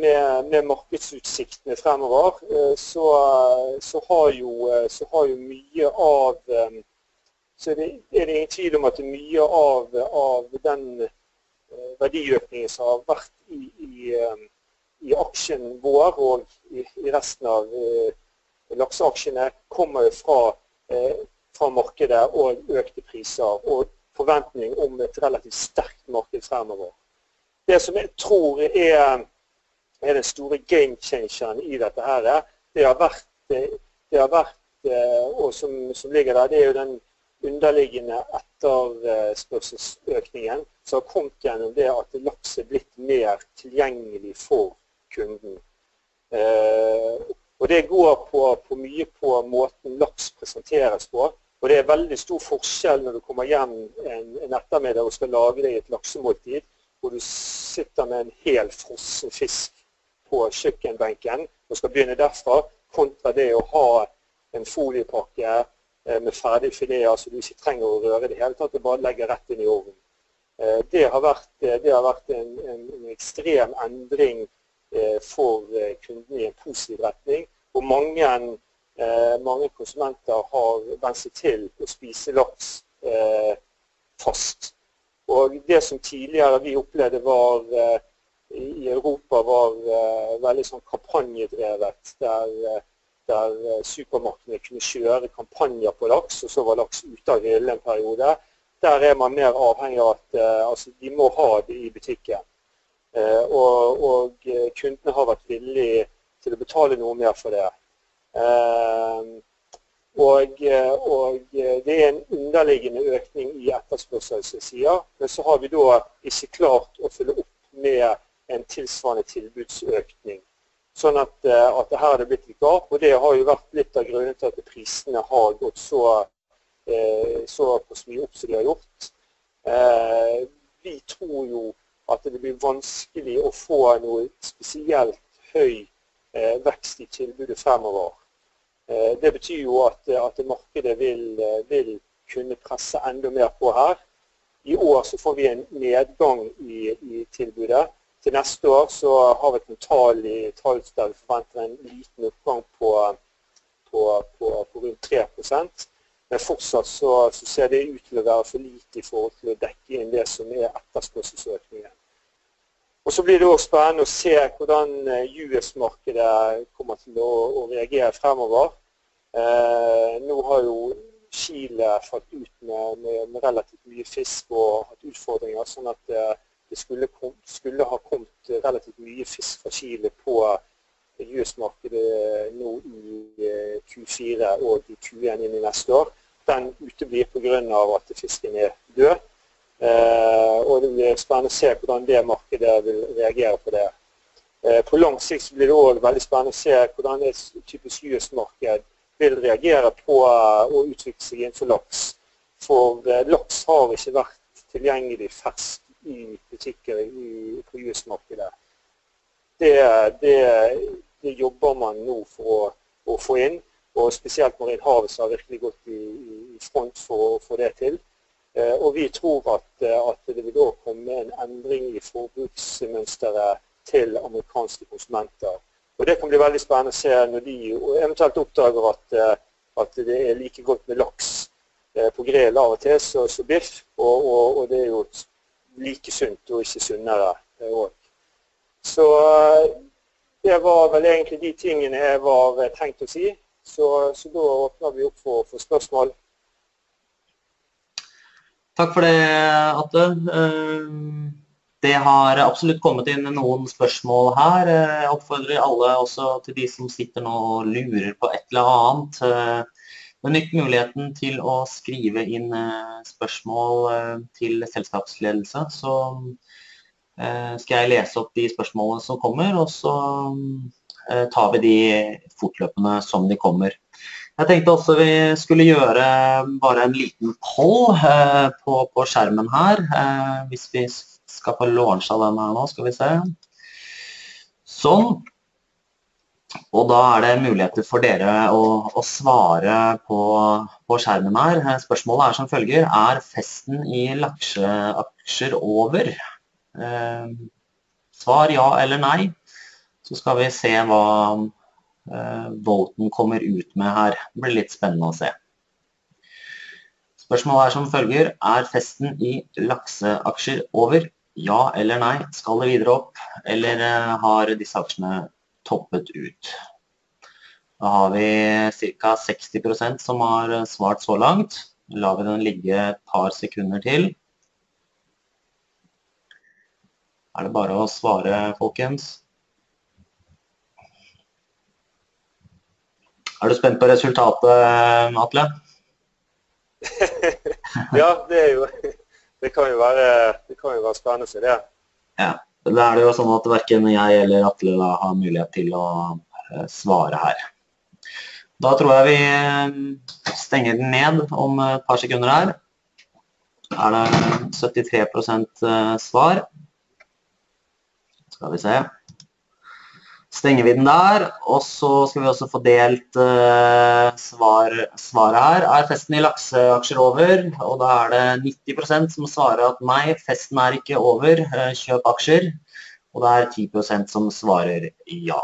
med markedsutsiktene fremover, så, så, har jo, så, har jo, mye av så er det, er det ingen tvil om at mye av, av den Eh, verdiøkningen som har vært i, i, eh, i aksjen vår og i, i resten av lakseaksjene, kommer fra, fra, markedet og økte priser og forventning om et relativt sterkt marked fremover. Det som jeg tror er, er den store game changeren i dette, her, det har vært, det har vært og som, som ligger der, det er jo den underliggende etterspørselsøkningen som har kommet gjennom det at laks er blitt mer tilgjengelig for kunden. Eh, og Det går på, på mye på måten laks presenteres på. Og det er veldig stor forskjell når du kommer hjem en, en ettermiddag og skal lage deg et laksemåltid, hvor du sitter med en hel frossen fisk på kjøkkenbenken og skal begynne derfra, kontra det å ha en foliepakke Eh, med ferdig fileter så du ikke trenger å røre det hele tatt. Du bare legger rett inn i ovnen. Eh, det har vært, eh, det har vært en, en, en, ekstrem endring for kundene i en positiv retning. Og mange, mange konsumenter har vent seg til å spise laks fast. Og det som tidligere vi opplevde var i Europa var veldig sånn kampanjedrevet. der der eh, supermarkedene kunne kjøre kampanjer på laks, og så var laks ute av grillen en periode. Der er man mer avhengig av at eh, altså, de må ha det i butikken. Eh, og, og, kundene har vært villige til å betale noe mer for det. Og, og, det er en underliggende økning i etterspørselssida. Men så har vi da ikke klart å følge opp med en tilsvarende tilbudsøkning. Sånn at, eh, at her har det blitt litt gap. Og det har jo vært litt av grunnen til at prisene har gått så, på så mye opp som de har gjort. Eh, vi tror jo at det blir vanskelig å få noe spesielt høy vekst i tilbudet fremover. Det betyr jo at, at markedet vil, vil, kunne presse enda mer på her. I år så får vi en nedgang i, i tilbudet. Til neste år så har vi et tall i tall der vi forventer en liten oppgang på, på, på, på rundt 3% men fortsatt så, så, ser det ut til å være for lite i forhold til å dekke inn det som er etterspørselsøkningen. Og Så blir det også spennende å se hvordan eh, US-markedet kommer til å, å reagere fremover. Eh, nå har jo Chile falt ut med, med, med, relativt mye fisk og hatt utfordringer, sånn at eh, det skulle, kom, skulle, ha kommet relativt mye fisk fra Chile på US-markedet nå i eh, Q4 og i Q1 inn i neste år. Den uteblir pga. at fisken er død. Eh, og det blir spennende å se hvordan det markedet vil reagere på det. Eh, på lang sikt blir det òg veldig spennende å se hvordan et typisk US-marked vil reagere på å utvikle seg innenfor laks. For eh, laks har ikke vært tilgjengelig fersk i butikker på US-markedet. Det, det, det, jobber man nå for å, å få inn. Og spesielt Marin Havs har virkelig gått i, i front for å få det til. Eh, og vi tror at, eh, at det vil da komme en endring i forbruksmønsteret til amerikanske konsumenter. Og Det kan bli veldig spennende å se når de eventuelt oppdager at, eh, at det er like godt med laks på grill av og til som biff. Og, og, og, det er jo like sunt og ikke sunnere òg. Så det var vel egentlig de tingene jeg var tenkt å si. Så, så da åpner vi opp for, for spørsmål. Takk for det, Atte. Eh, det har absolutt kommet inn noen spørsmål her. Eh, jeg oppfordrer alle også til de som sitter nå og lurer på et eller annet. Eh, benytt muligheten til å skrive inn spørsmål til selskapsledelse. Så skal jeg lese opp de spørsmålene som kommer, og så tar vi de fortløpende som de kommer. Jeg tenkte også vi skulle gjøre bare en liten poll eh, på, skjermen her. Eh, hvis vi skal få launcha den her nå, skal vi se. Sånn. Og da er det muligheter for dere å, å svare på, på, skjermen her. Spørsmålet er som følger. Er festen i lakseaksjer over? Eh, svar ja eller nei. Så skal vi se hva Eh, voten kommer ut med her. Det blir litt spennende å se. Spørsmålet er som følger. Er festen i lakseaksjer over? Ja eller nei? Skal det videre opp? Eller eh, har disse aksjene toppet ut? Da har vi ca. 60% som har eh, svart så langt. Lar vi den ligge et par sekunder til. Er det bare å svare, folkens? Er du spent på resultatet, Atle? (laughs) ja, det, er jo, det, kan jo være, kan jo være spennende det. Ja, Da er det jo sånn at verken jeg eller Atle da, har mulighet til å eh, svare her. Da tror jeg vi eh, stenger den ned om et par sekunder her. Er det 73 eh, svar. Skal vi se stenger vi den der. Og så skal vi også få delt uh, svar, svaret her. Er festen i lakseaksjer over? Og da er det 90% som svarer at nei, festen er ikke over, uh, kjøp aksjer. Og det er 10% som svarer ja.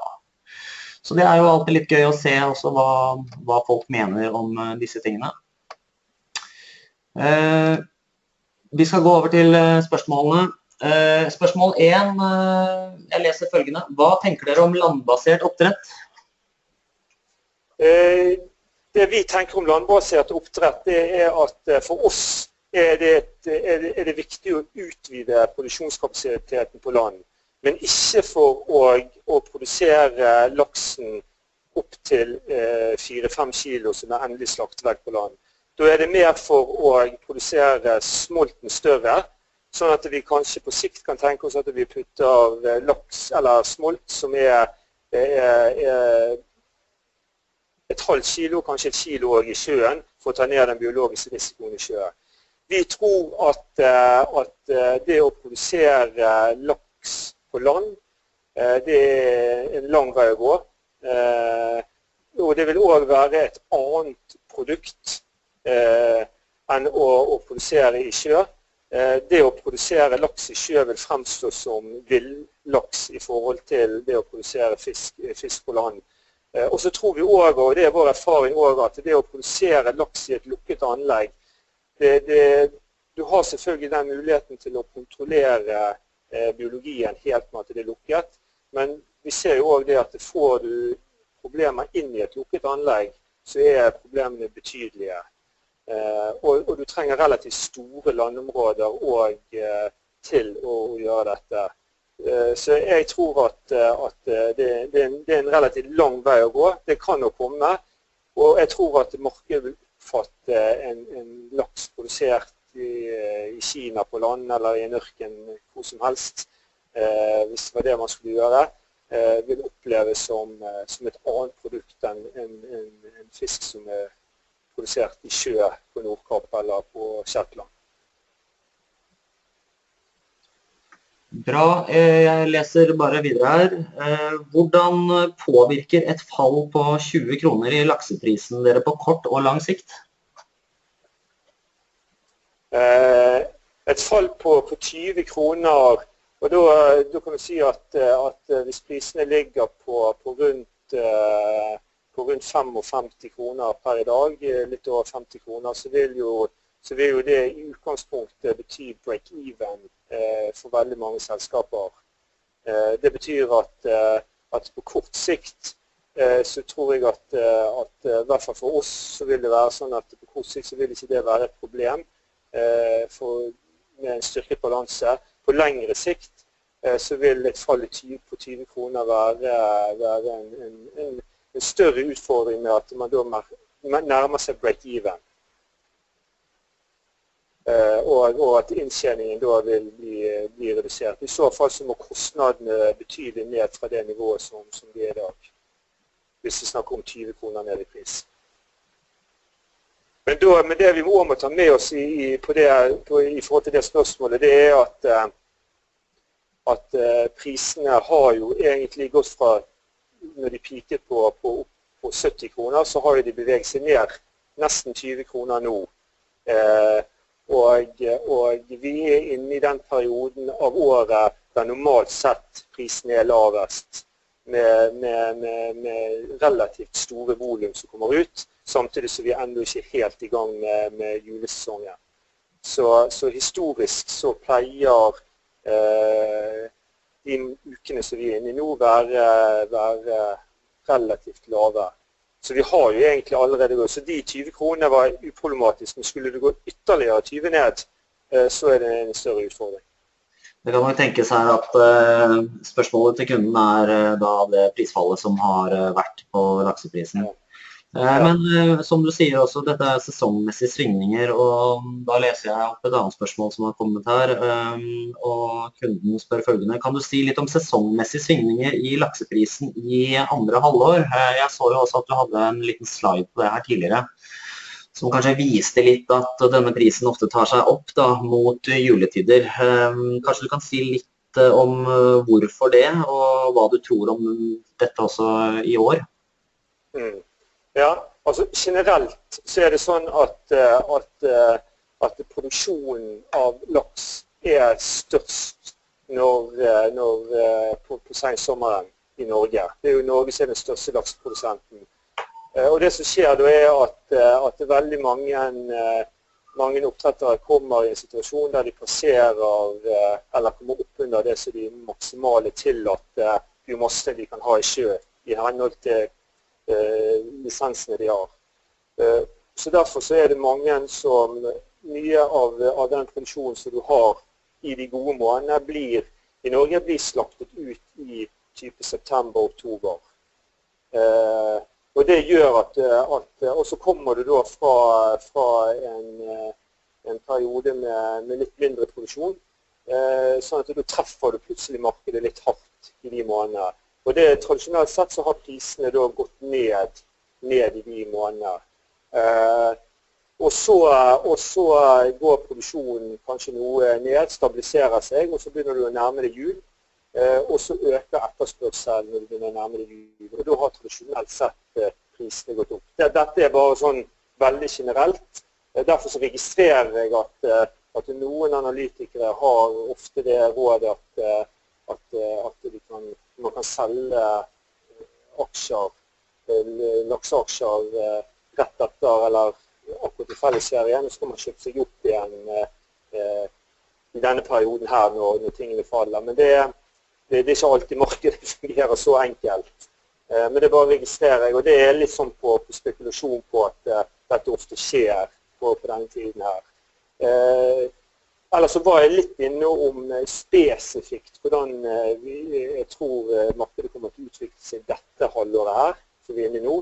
Så det er jo alltid litt gøy å se også hva, hva folk mener om uh, disse tingene. vi skal gå over til spørsmålene. Eh, spørsmål 1. Eh, jeg leser følgende. Hva tenker dere om landbasert oppdrett? Eh, det vi tenker om landbasert oppdrett, det er at for oss er det, et, er, det, er det, viktig å utvide produksjonskapasiteten på land. Men ikke for å, å produsere laksen opp til fire-fem kilo som er endelig slaktevekt på land. Da er det mer for å produsere smolten større Sånn at vi kanskje på sikt kan tenke oss at vi putter av laks eller smolt som er, er, er et halvt kilo, kanskje et kilo i sjøen, for å ta ned den biologiske risikoen i sjøen. Vi tror at, eh, at eh, det å produsere laks på land, det er en lang vei å gå. og det vil òg være et annet produkt eh, enn å, å, produsere i sjø. Eh, det å produsere laks i sjø vil fremstå som villaks i forhold til det å produsere fisk, fisk på land. Eh, og så tror vi også, og det er vår erfaring også, at det å produsere laks i et lukket anlegg det, det, Du har selvfølgelig den muligheten til å kontrollere eh, biologien helt med at det er lukket. Men vi ser jo òg det at får du problemer inn i et lukket anlegg, så er problemene betydelige. Eh, og, og, du trenger relativt store landområder og, eh, til å, gjøre dette. Eh, så jeg tror at, at det, det, er en, det, er en, relativt lang vei å gå. Det kan jo komme. Og jeg tror at markedet vil oppfatte en, en laks produsert i, i, Kina på land eller i en ørken hvor som helst, eh, hvis det var det man skulle gjøre. Eh, vil oppleves som, som, et annet produkt enn en, en, en, fisk som er produsert i sjø på Nordkapp eller på Shetland. Bra. Eh, jeg leser bare videre her. Hvordan påvirker et fall på 20 kroner i lakseprisen dere på kort og lang sikt? Et fall på, på 20 kroner og da, da, kan vi si at, at hvis prisene ligger på, på, rundt, eh, på, rundt, 55 kroner per dag, litt over 50 kroner, så vil jo, så vil jo det i utgangspunktet bety break-even eh, for veldig mange selskaper. Eh, det betyr at, at, på kort sikt så tror jeg at, at i hvert fall for oss så vil det være sånn at på kort sikt så vil ikke det være et problem for, med en styrket balanse på lengre sikt eh, så vil et fall på 20 kroner være, være en, en, en, større utfordring med at man da nærmer seg break-even. Eh, og, at inntjeningen da vil bli, redusert. I så fall så må kostnadene betydelig ned fra det nivået som, som de er i dag. Hvis vi snakker om 20 kroner ned i pris. Men, det vi må, ta med oss i, det, forhold til det spørsmålet, det er at, eh, at uh, prisene har jo egentlig gått fra Når de piker på, på, på 70 kroner, så har de beveget seg ned nesten 20 kroner nå. Eh, og, og, vi er inne i den perioden av året der normalt sett prisen er lavest. Med, med, med, med relativt store volum som kommer ut samtidig som vi ennå ikke er helt i gang med julesesongen. Så, så, historisk så pleier eh, de ukene som vi er inne i nå, være, være relativt lave. Så vi har jo egentlig allerede gått. Så de 20 kronene var uproblematisk. Men skulle det gå ytterligere 20 ned, eh, så er det en større utfordring. Det kan nok tenkes her at uh, Spørsmålet til kunden er uh, da det prisfallet som har vært på lakseprisen. Ja. Eh, men eh, som du sier også, dette er sesongmessige svingninger, og da leser jeg opp et annet spørsmål som har kommet her. Eh, og kunden spør følgende, kan du si litt om sesongmessige svingninger i lakseprisen i andre halvår? Jeg så jo også at du hadde en liten slide på det her tidligere. Som kanskje viste litt at denne prisen ofte tar seg opp da, mot juletider. Kanskje du kan si litt om hvorfor det, og hva du tror om dette også i år? Mm. Ja, altså Generelt så er det sånn at, eh, at, eh, at produksjonen av laks er størst når, eh, når, på, på sensommeren i Norge. Det er jo Norge som er den største laksprodusenten. Og Det som skjer da er at, at veldig mange, mange oppdrettere kommer i en situasjon der de passerer eller kommer opp under det som de maksimale tillatte biomassene de kan ha i sjø i henhold til lisensene de har. Eh, så Derfor så er det mange som Mye av, av den produksjonen som du har i de gode månedene blir, i Norge blir slaktet ut i type september-oktober. Eh, og det gjør at, at, Og så kommer du da fra, fra en, en, periode med, med, litt mindre produksjon. Eh, sånn at da treffer du plutselig markedet litt hardt i de månedene. Og det, Tradisjonelt sett så har prisene da gått ned, ned i de månedene. Eh, og, så, og, så, går produksjonen kanskje noe ned, stabiliserer seg, og så begynner du å nærme deg jul. Eh, og så øker etterspørselen når du begynner å nærme deg jul. Og da har tradisjonelt sett eh, prisene gått opp. Dette er bare sånn veldig generelt. Derfor så registrerer jeg at, at noen analytikere har ofte det rådet at, at, at kan, man kan selge aksjer, lakseaksjer rett etter eller akkurat i fellesserien, og så kan man kjøpe seg opp igjen i denne perioden her når, når tingene faller. Men det, det, det, er ikke alltid markedet (laughs) fungerer så enkelt. Eh, men det bare registrerer jeg, og det er litt sånn på, på spekulasjon på at dette ofte skjer på, på denne tiden her. Eh, ellers så var jeg litt inne om uh, spesifikt hvordan uh, vi, jeg tror markedet kommer til å utvikle seg dette halvåret her, som vi er inne i nå.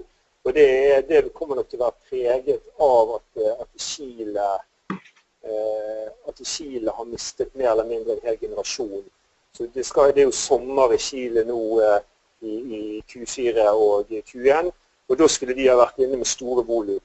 Og det, det, kommer nok til å være preget av at, at Chile at Chile har mistet mer eller mindre en hel generasjon. Så det, skal, det er jo sommer i Chile nå i, i Q4 og Q1. Og da skulle de ha vært inne med store volum.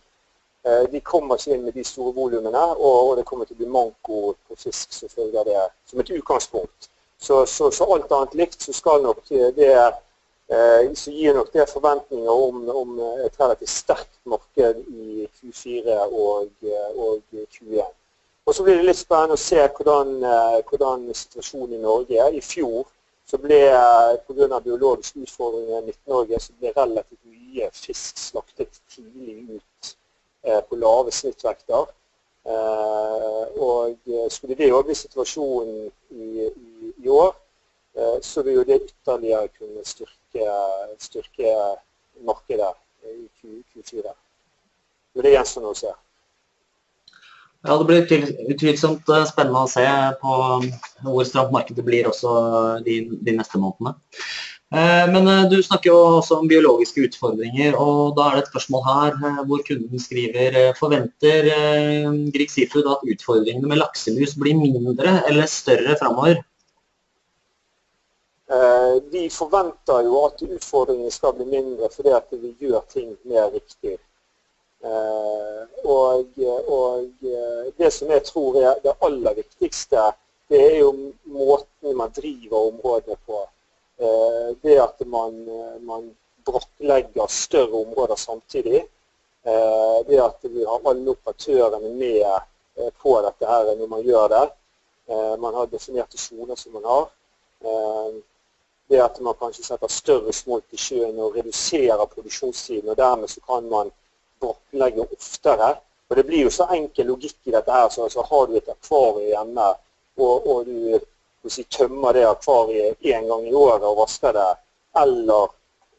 Eh, de kommer ikke inn med de store volumene, og, det kommer til å bli manko på fisk som følge det, som et utgangspunkt. Så, så, så, alt annet likt så skal nok det eh, så gir nok det forventninger om, om et relativt sterkt marked i Q4 og, og Q1. Og Så blir det litt spennende å se hvordan, eh, hvordan situasjonen i Norge er. I fjor så ble pga. biologiske utfordringer i Midt-Norge så ble relativt mye fisk slaktet tidlig ut eh, på lave snittvekter. Eh, og skulle det òg bli situasjonen i, i, i år, eh, så vil jo det ytterligere kunne styrke, styrke markedet i Q4. Men det gjenstår nå å se. Ja, Det blir utvilsomt eh, spennende å se på um, hvor stramt markedet blir også de, de neste månedene. Eh, men eh, du snakker jo også om biologiske utfordringer, og da er det et spørsmål her hvor kunden skriver forventer Grieg Seafood at utfordringene med lakselus blir mindre eller større framover? Vi forventer jo at utfordringene skal bli mindre fordi at vi gjør ting mer riktig. Eh, og, og, eh, det som jeg tror er det aller viktigste, det er jo måten man driver området på. Eh, det at man, man brattlegger større områder samtidig. Det at vi har alle operatørene med på dette her når man gjør det. Man har definerte soner som man har. Det at man kanskje setter større smolt i sjøen og reduserer produksjonstiden. og Dermed så kan man brattlegge oftere. Og Det blir jo så enkel logikk i dette. her, så Har du et akvarium hjemme, og, og du si, tømmer det akvariet én gang i året og vasker det, eller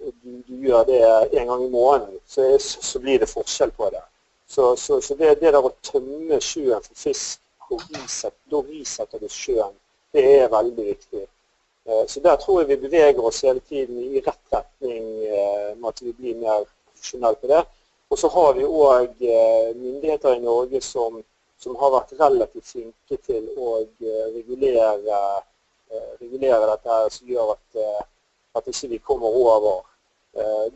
du, du gjør det en gang i måneden, så, så, blir det forskjell på det. Så, så det, det, der å tømme sjøen for fisk, og reset, da risetter du sjøen, det er veldig viktig. Eh, så der tror jeg vi beveger oss hele tiden i rett retning eh, med at vi blir mer profesjonelle på det. Og så har vi òg eh, myndigheter i Norge som, som, har vært relativt flinke til å eh, regulere, eh, regulere dette, som gjør at, at ikke vi kommer over.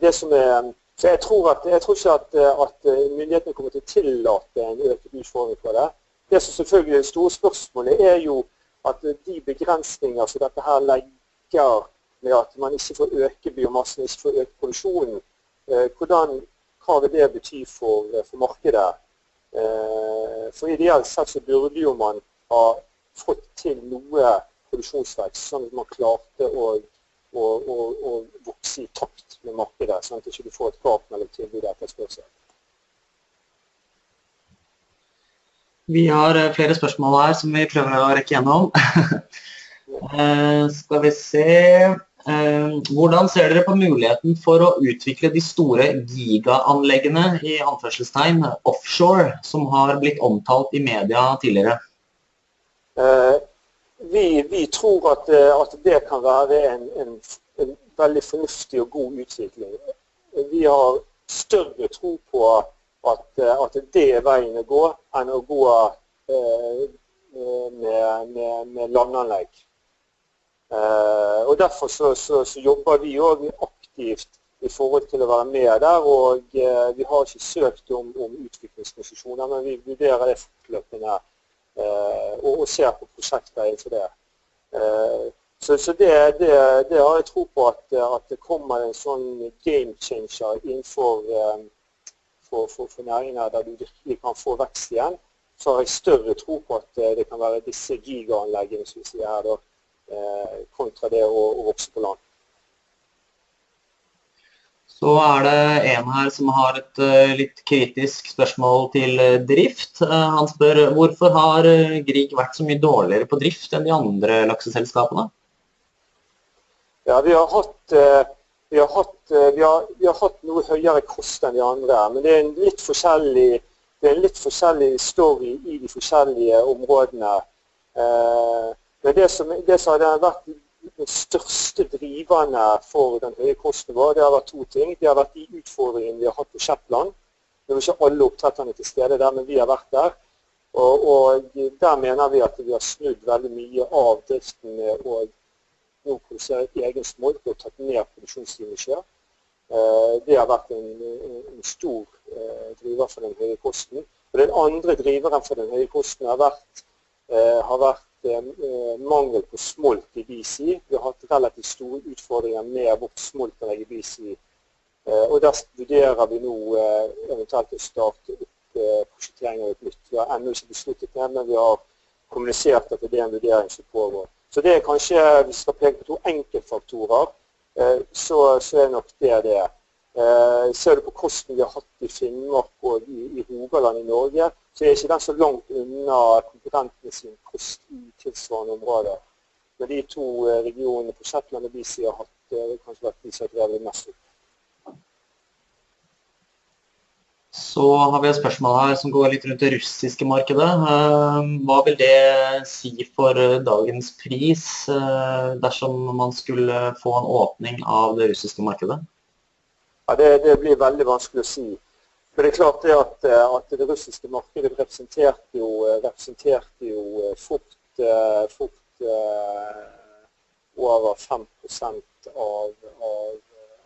Det som er, så jeg tror, at, jeg tror ikke at, at, myndighetene kommer til å tillate en økt utfordring på det. Det som selvfølgelig er det store spørsmålet, er jo at de begrensninger som dette her legger med at man ikke får øke biomassen, ikke får økt produksjonen, hvordan hva vil det bety for, eh, for markedet? Eh, for ideelt sett så burde jo man ha fått til noe produksjonsvekst, sånn at man klarte å, å, å, å vokse i takt med markedet, sånn at du ikke får et gap mellom tilbud og etterspørsel. Vi har eh, flere spørsmål her som vi prøver å rekke gjennom. (laughs) skal vi se Eh, hvordan ser dere på muligheten for å utvikle de store gigaanleggene i anførselstegn offshore, som har blitt omtalt i media tidligere? Eh, vi, vi tror at, eh, at, det kan være en, en, en, veldig fornuftig og god utvikling. Vi har større tro på at, at det er veien å gå, enn å gå med, med, med landanlegg. Eh, og Derfor så, så, så jobber vi òg aktivt i forhold til å være med der. og eh, Vi har ikke søkt om, om utviklingskonsesjoner, men vi vurderer det fortløpende eh, og, og, ser på prosjekter innenfor det. Så, så det, det, det, har jeg tro på at, at, det kommer en sånn game changer innenfor for, for, for næringer der du virkelig kan få vekst igjen. Så har jeg større tro på at det kan være disse gigaanleggene som vi sier her, kontra det å, å vokse på land. Så er det en her som har et uh, litt kritisk spørsmål til uh, drift. Han spør hvorfor har Grieg vært så mye dårligere på drift enn de andre lakseselskapene? Ja, vi har hatt, vi har hatt, vi har, vi har hatt noe høyere kost enn de andre. Men det er en litt forskjellig, det er en litt forskjellig story i de forskjellige områdene. Men det som, det som har vært de største driverne for den høye kosten vår, det har vært to ting. Det har vært de utfordringene vi har hatt på Shetland. Det er ikke alle oppdretterne til stede der, men vi har vært der. Og, og, der mener vi at vi har snudd veldig mye av driften å nå produsere egen smolt og tatt ned produksjonstiden sjøl. Eh, det har vært en, en stor eh, driver for den høye kosten. Og Den andre driveren for den høye kosten har vært, eh, har vært Eh, mangel på smolt i BC. Vi har hatt relativt store utfordringer med vårt smoltanlegg i BC. Eh, og der vurderer vi nå eh, eventuelt å starte opp prosjektering av et nytt. Vi har ennå ikke besluttet det, men vi har kommunisert at det er en vurdering som pågår. Så det er kanskje, Hvis vi skal peke på to enkeltfaktorer, så, så er nok det det. Eh, ser du på kosten vi har hatt i Finnmark og i, Rogaland i Norge, så er ikke den så langt unna konkurrentene sin kost i tilsvarende områder. Men de to eh, regionene på Shetland og BC har hatt, eh, kanskje vært de som har drevet mest opp. Så har vi et spørsmål her som går litt rundt det russiske markedet. Hva vil det si for dagens pris dersom man skulle få en åpning av det russiske markedet? Ja, det, det, blir veldig vanskelig å si. For det er klart det at, eh, at det russiske markedet representerte jo, eh, representerte jo eh, fort, fort over 5% av, av,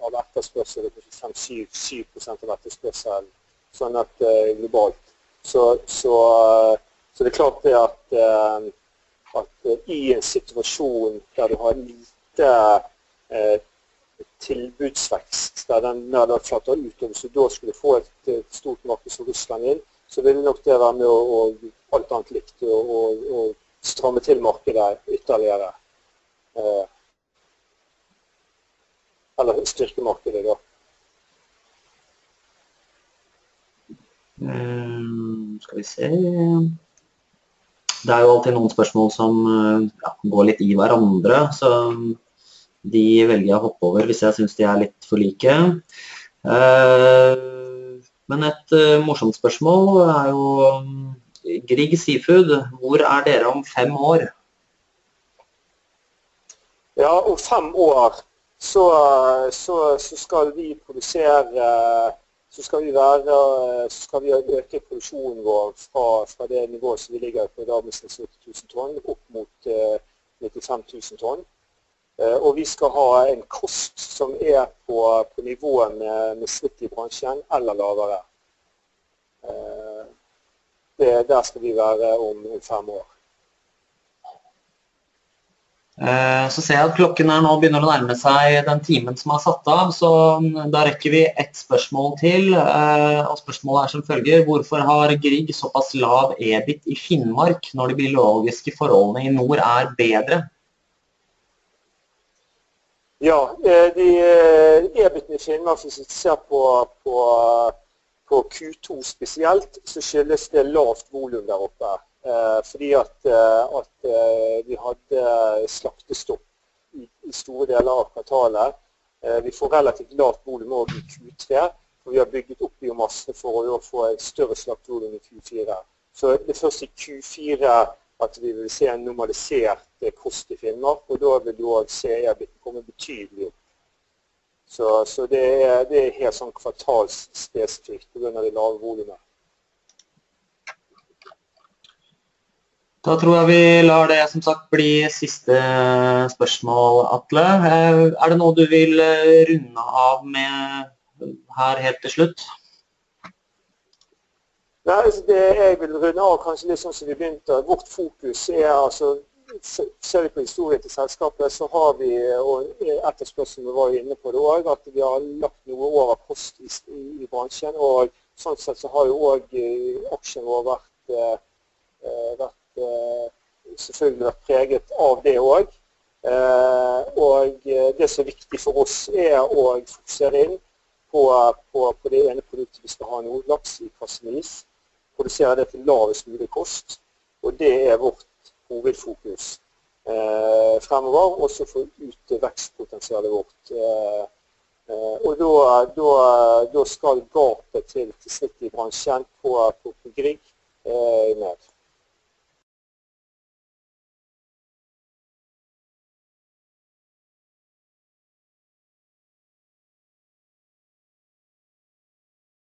av etterspørselen, kanskje 5-7% av etterspørselen sånn at, globalt. Så, så, så, det er klart det at, at i en situasjon der du har lite tilbudsvekst der den mer da flater ut. og Hvis du da skulle få et, et stort marked som Russland inn, så ville nok det være med å, alt annet likt å stramme til markedet ytterligere. Eh, eller styrke markedet, da. Um, skal vi se Det er jo alltid noen spørsmål som eh, ja, går litt i hverandre. så de velger jeg å hoppe over hvis jeg syns de er litt for like. Eh, men et eh, morsomt spørsmål er jo Grieg Seafood, hvor er dere om fem år? Ja, om fem år så, så, så skal vi produsere så skal vi, være, så skal vi øke produksjonen vår fra, fra, det nivået som vi ligger på i dag, med 80 000 tonn, opp mot 95 000 tonn. Eh, og vi skal ha en kost som er på, på nivå med, med snitt i bransjen, eller lavere. Eh, det, der skal vi være om, om fem år. Eh, så ser jeg at klokken er nå begynner å nærme seg den timen som er satt av, så mm, da rekker vi ett spørsmål til. Og spørsmålet er som følger Hvorfor har Grieg såpass lav EBIT i Finnmark når de biologiske forholdene i nord er bedre? Ja, eh, de eh, EBIT-ene i Finnmark, hvis vi ser på, på, på, Q2 spesielt, så skyldes det lavt volum der oppe. Eh, fordi at, at vi hadde slaktestopp i, store deler av kvartalet. Vi får relativt lavt volum òg i Q3. For vi har bygget opp biomasse for å få et større slaktevolum i Q4. Så det er først i Q4 at vi vil se en normalisert eh, kost i Finnmark. Og da vil du òg EBIT komme betydelig opp. Så, så det, er, det, er, helt sånn kvartalsspesifikt pga. de lave volumene. Da tror jeg vi lar det som sagt bli siste spørsmål, Atle. Eh, er det noe du vil eh, runde av med her helt til slutt? Nei, altså det jeg vil runde av kanskje litt sånn som vi begynte. Vårt fokus er altså ser vi på historien til selskapet, så har vi, og etterspørselen var inne på det òg, at vi har lagt noe over post i, i, i bransjen. Og sånn sett så har jo òg aksjen vår vært, vært, selvfølgelig vært preget av det òg. Og det som er viktig for oss, er å fokusere inn på, på, på det ene produktet vi skal ha nå, laks i kassemis. Produsere det til lavest mulig kost. Og det er vårt hovedfokus eh, fremover, også for å ut vekstpotensialet vårt. Eh, eh, og da, skal gapet til, til snittet i bransjen på, på, på Grieg eh, ned.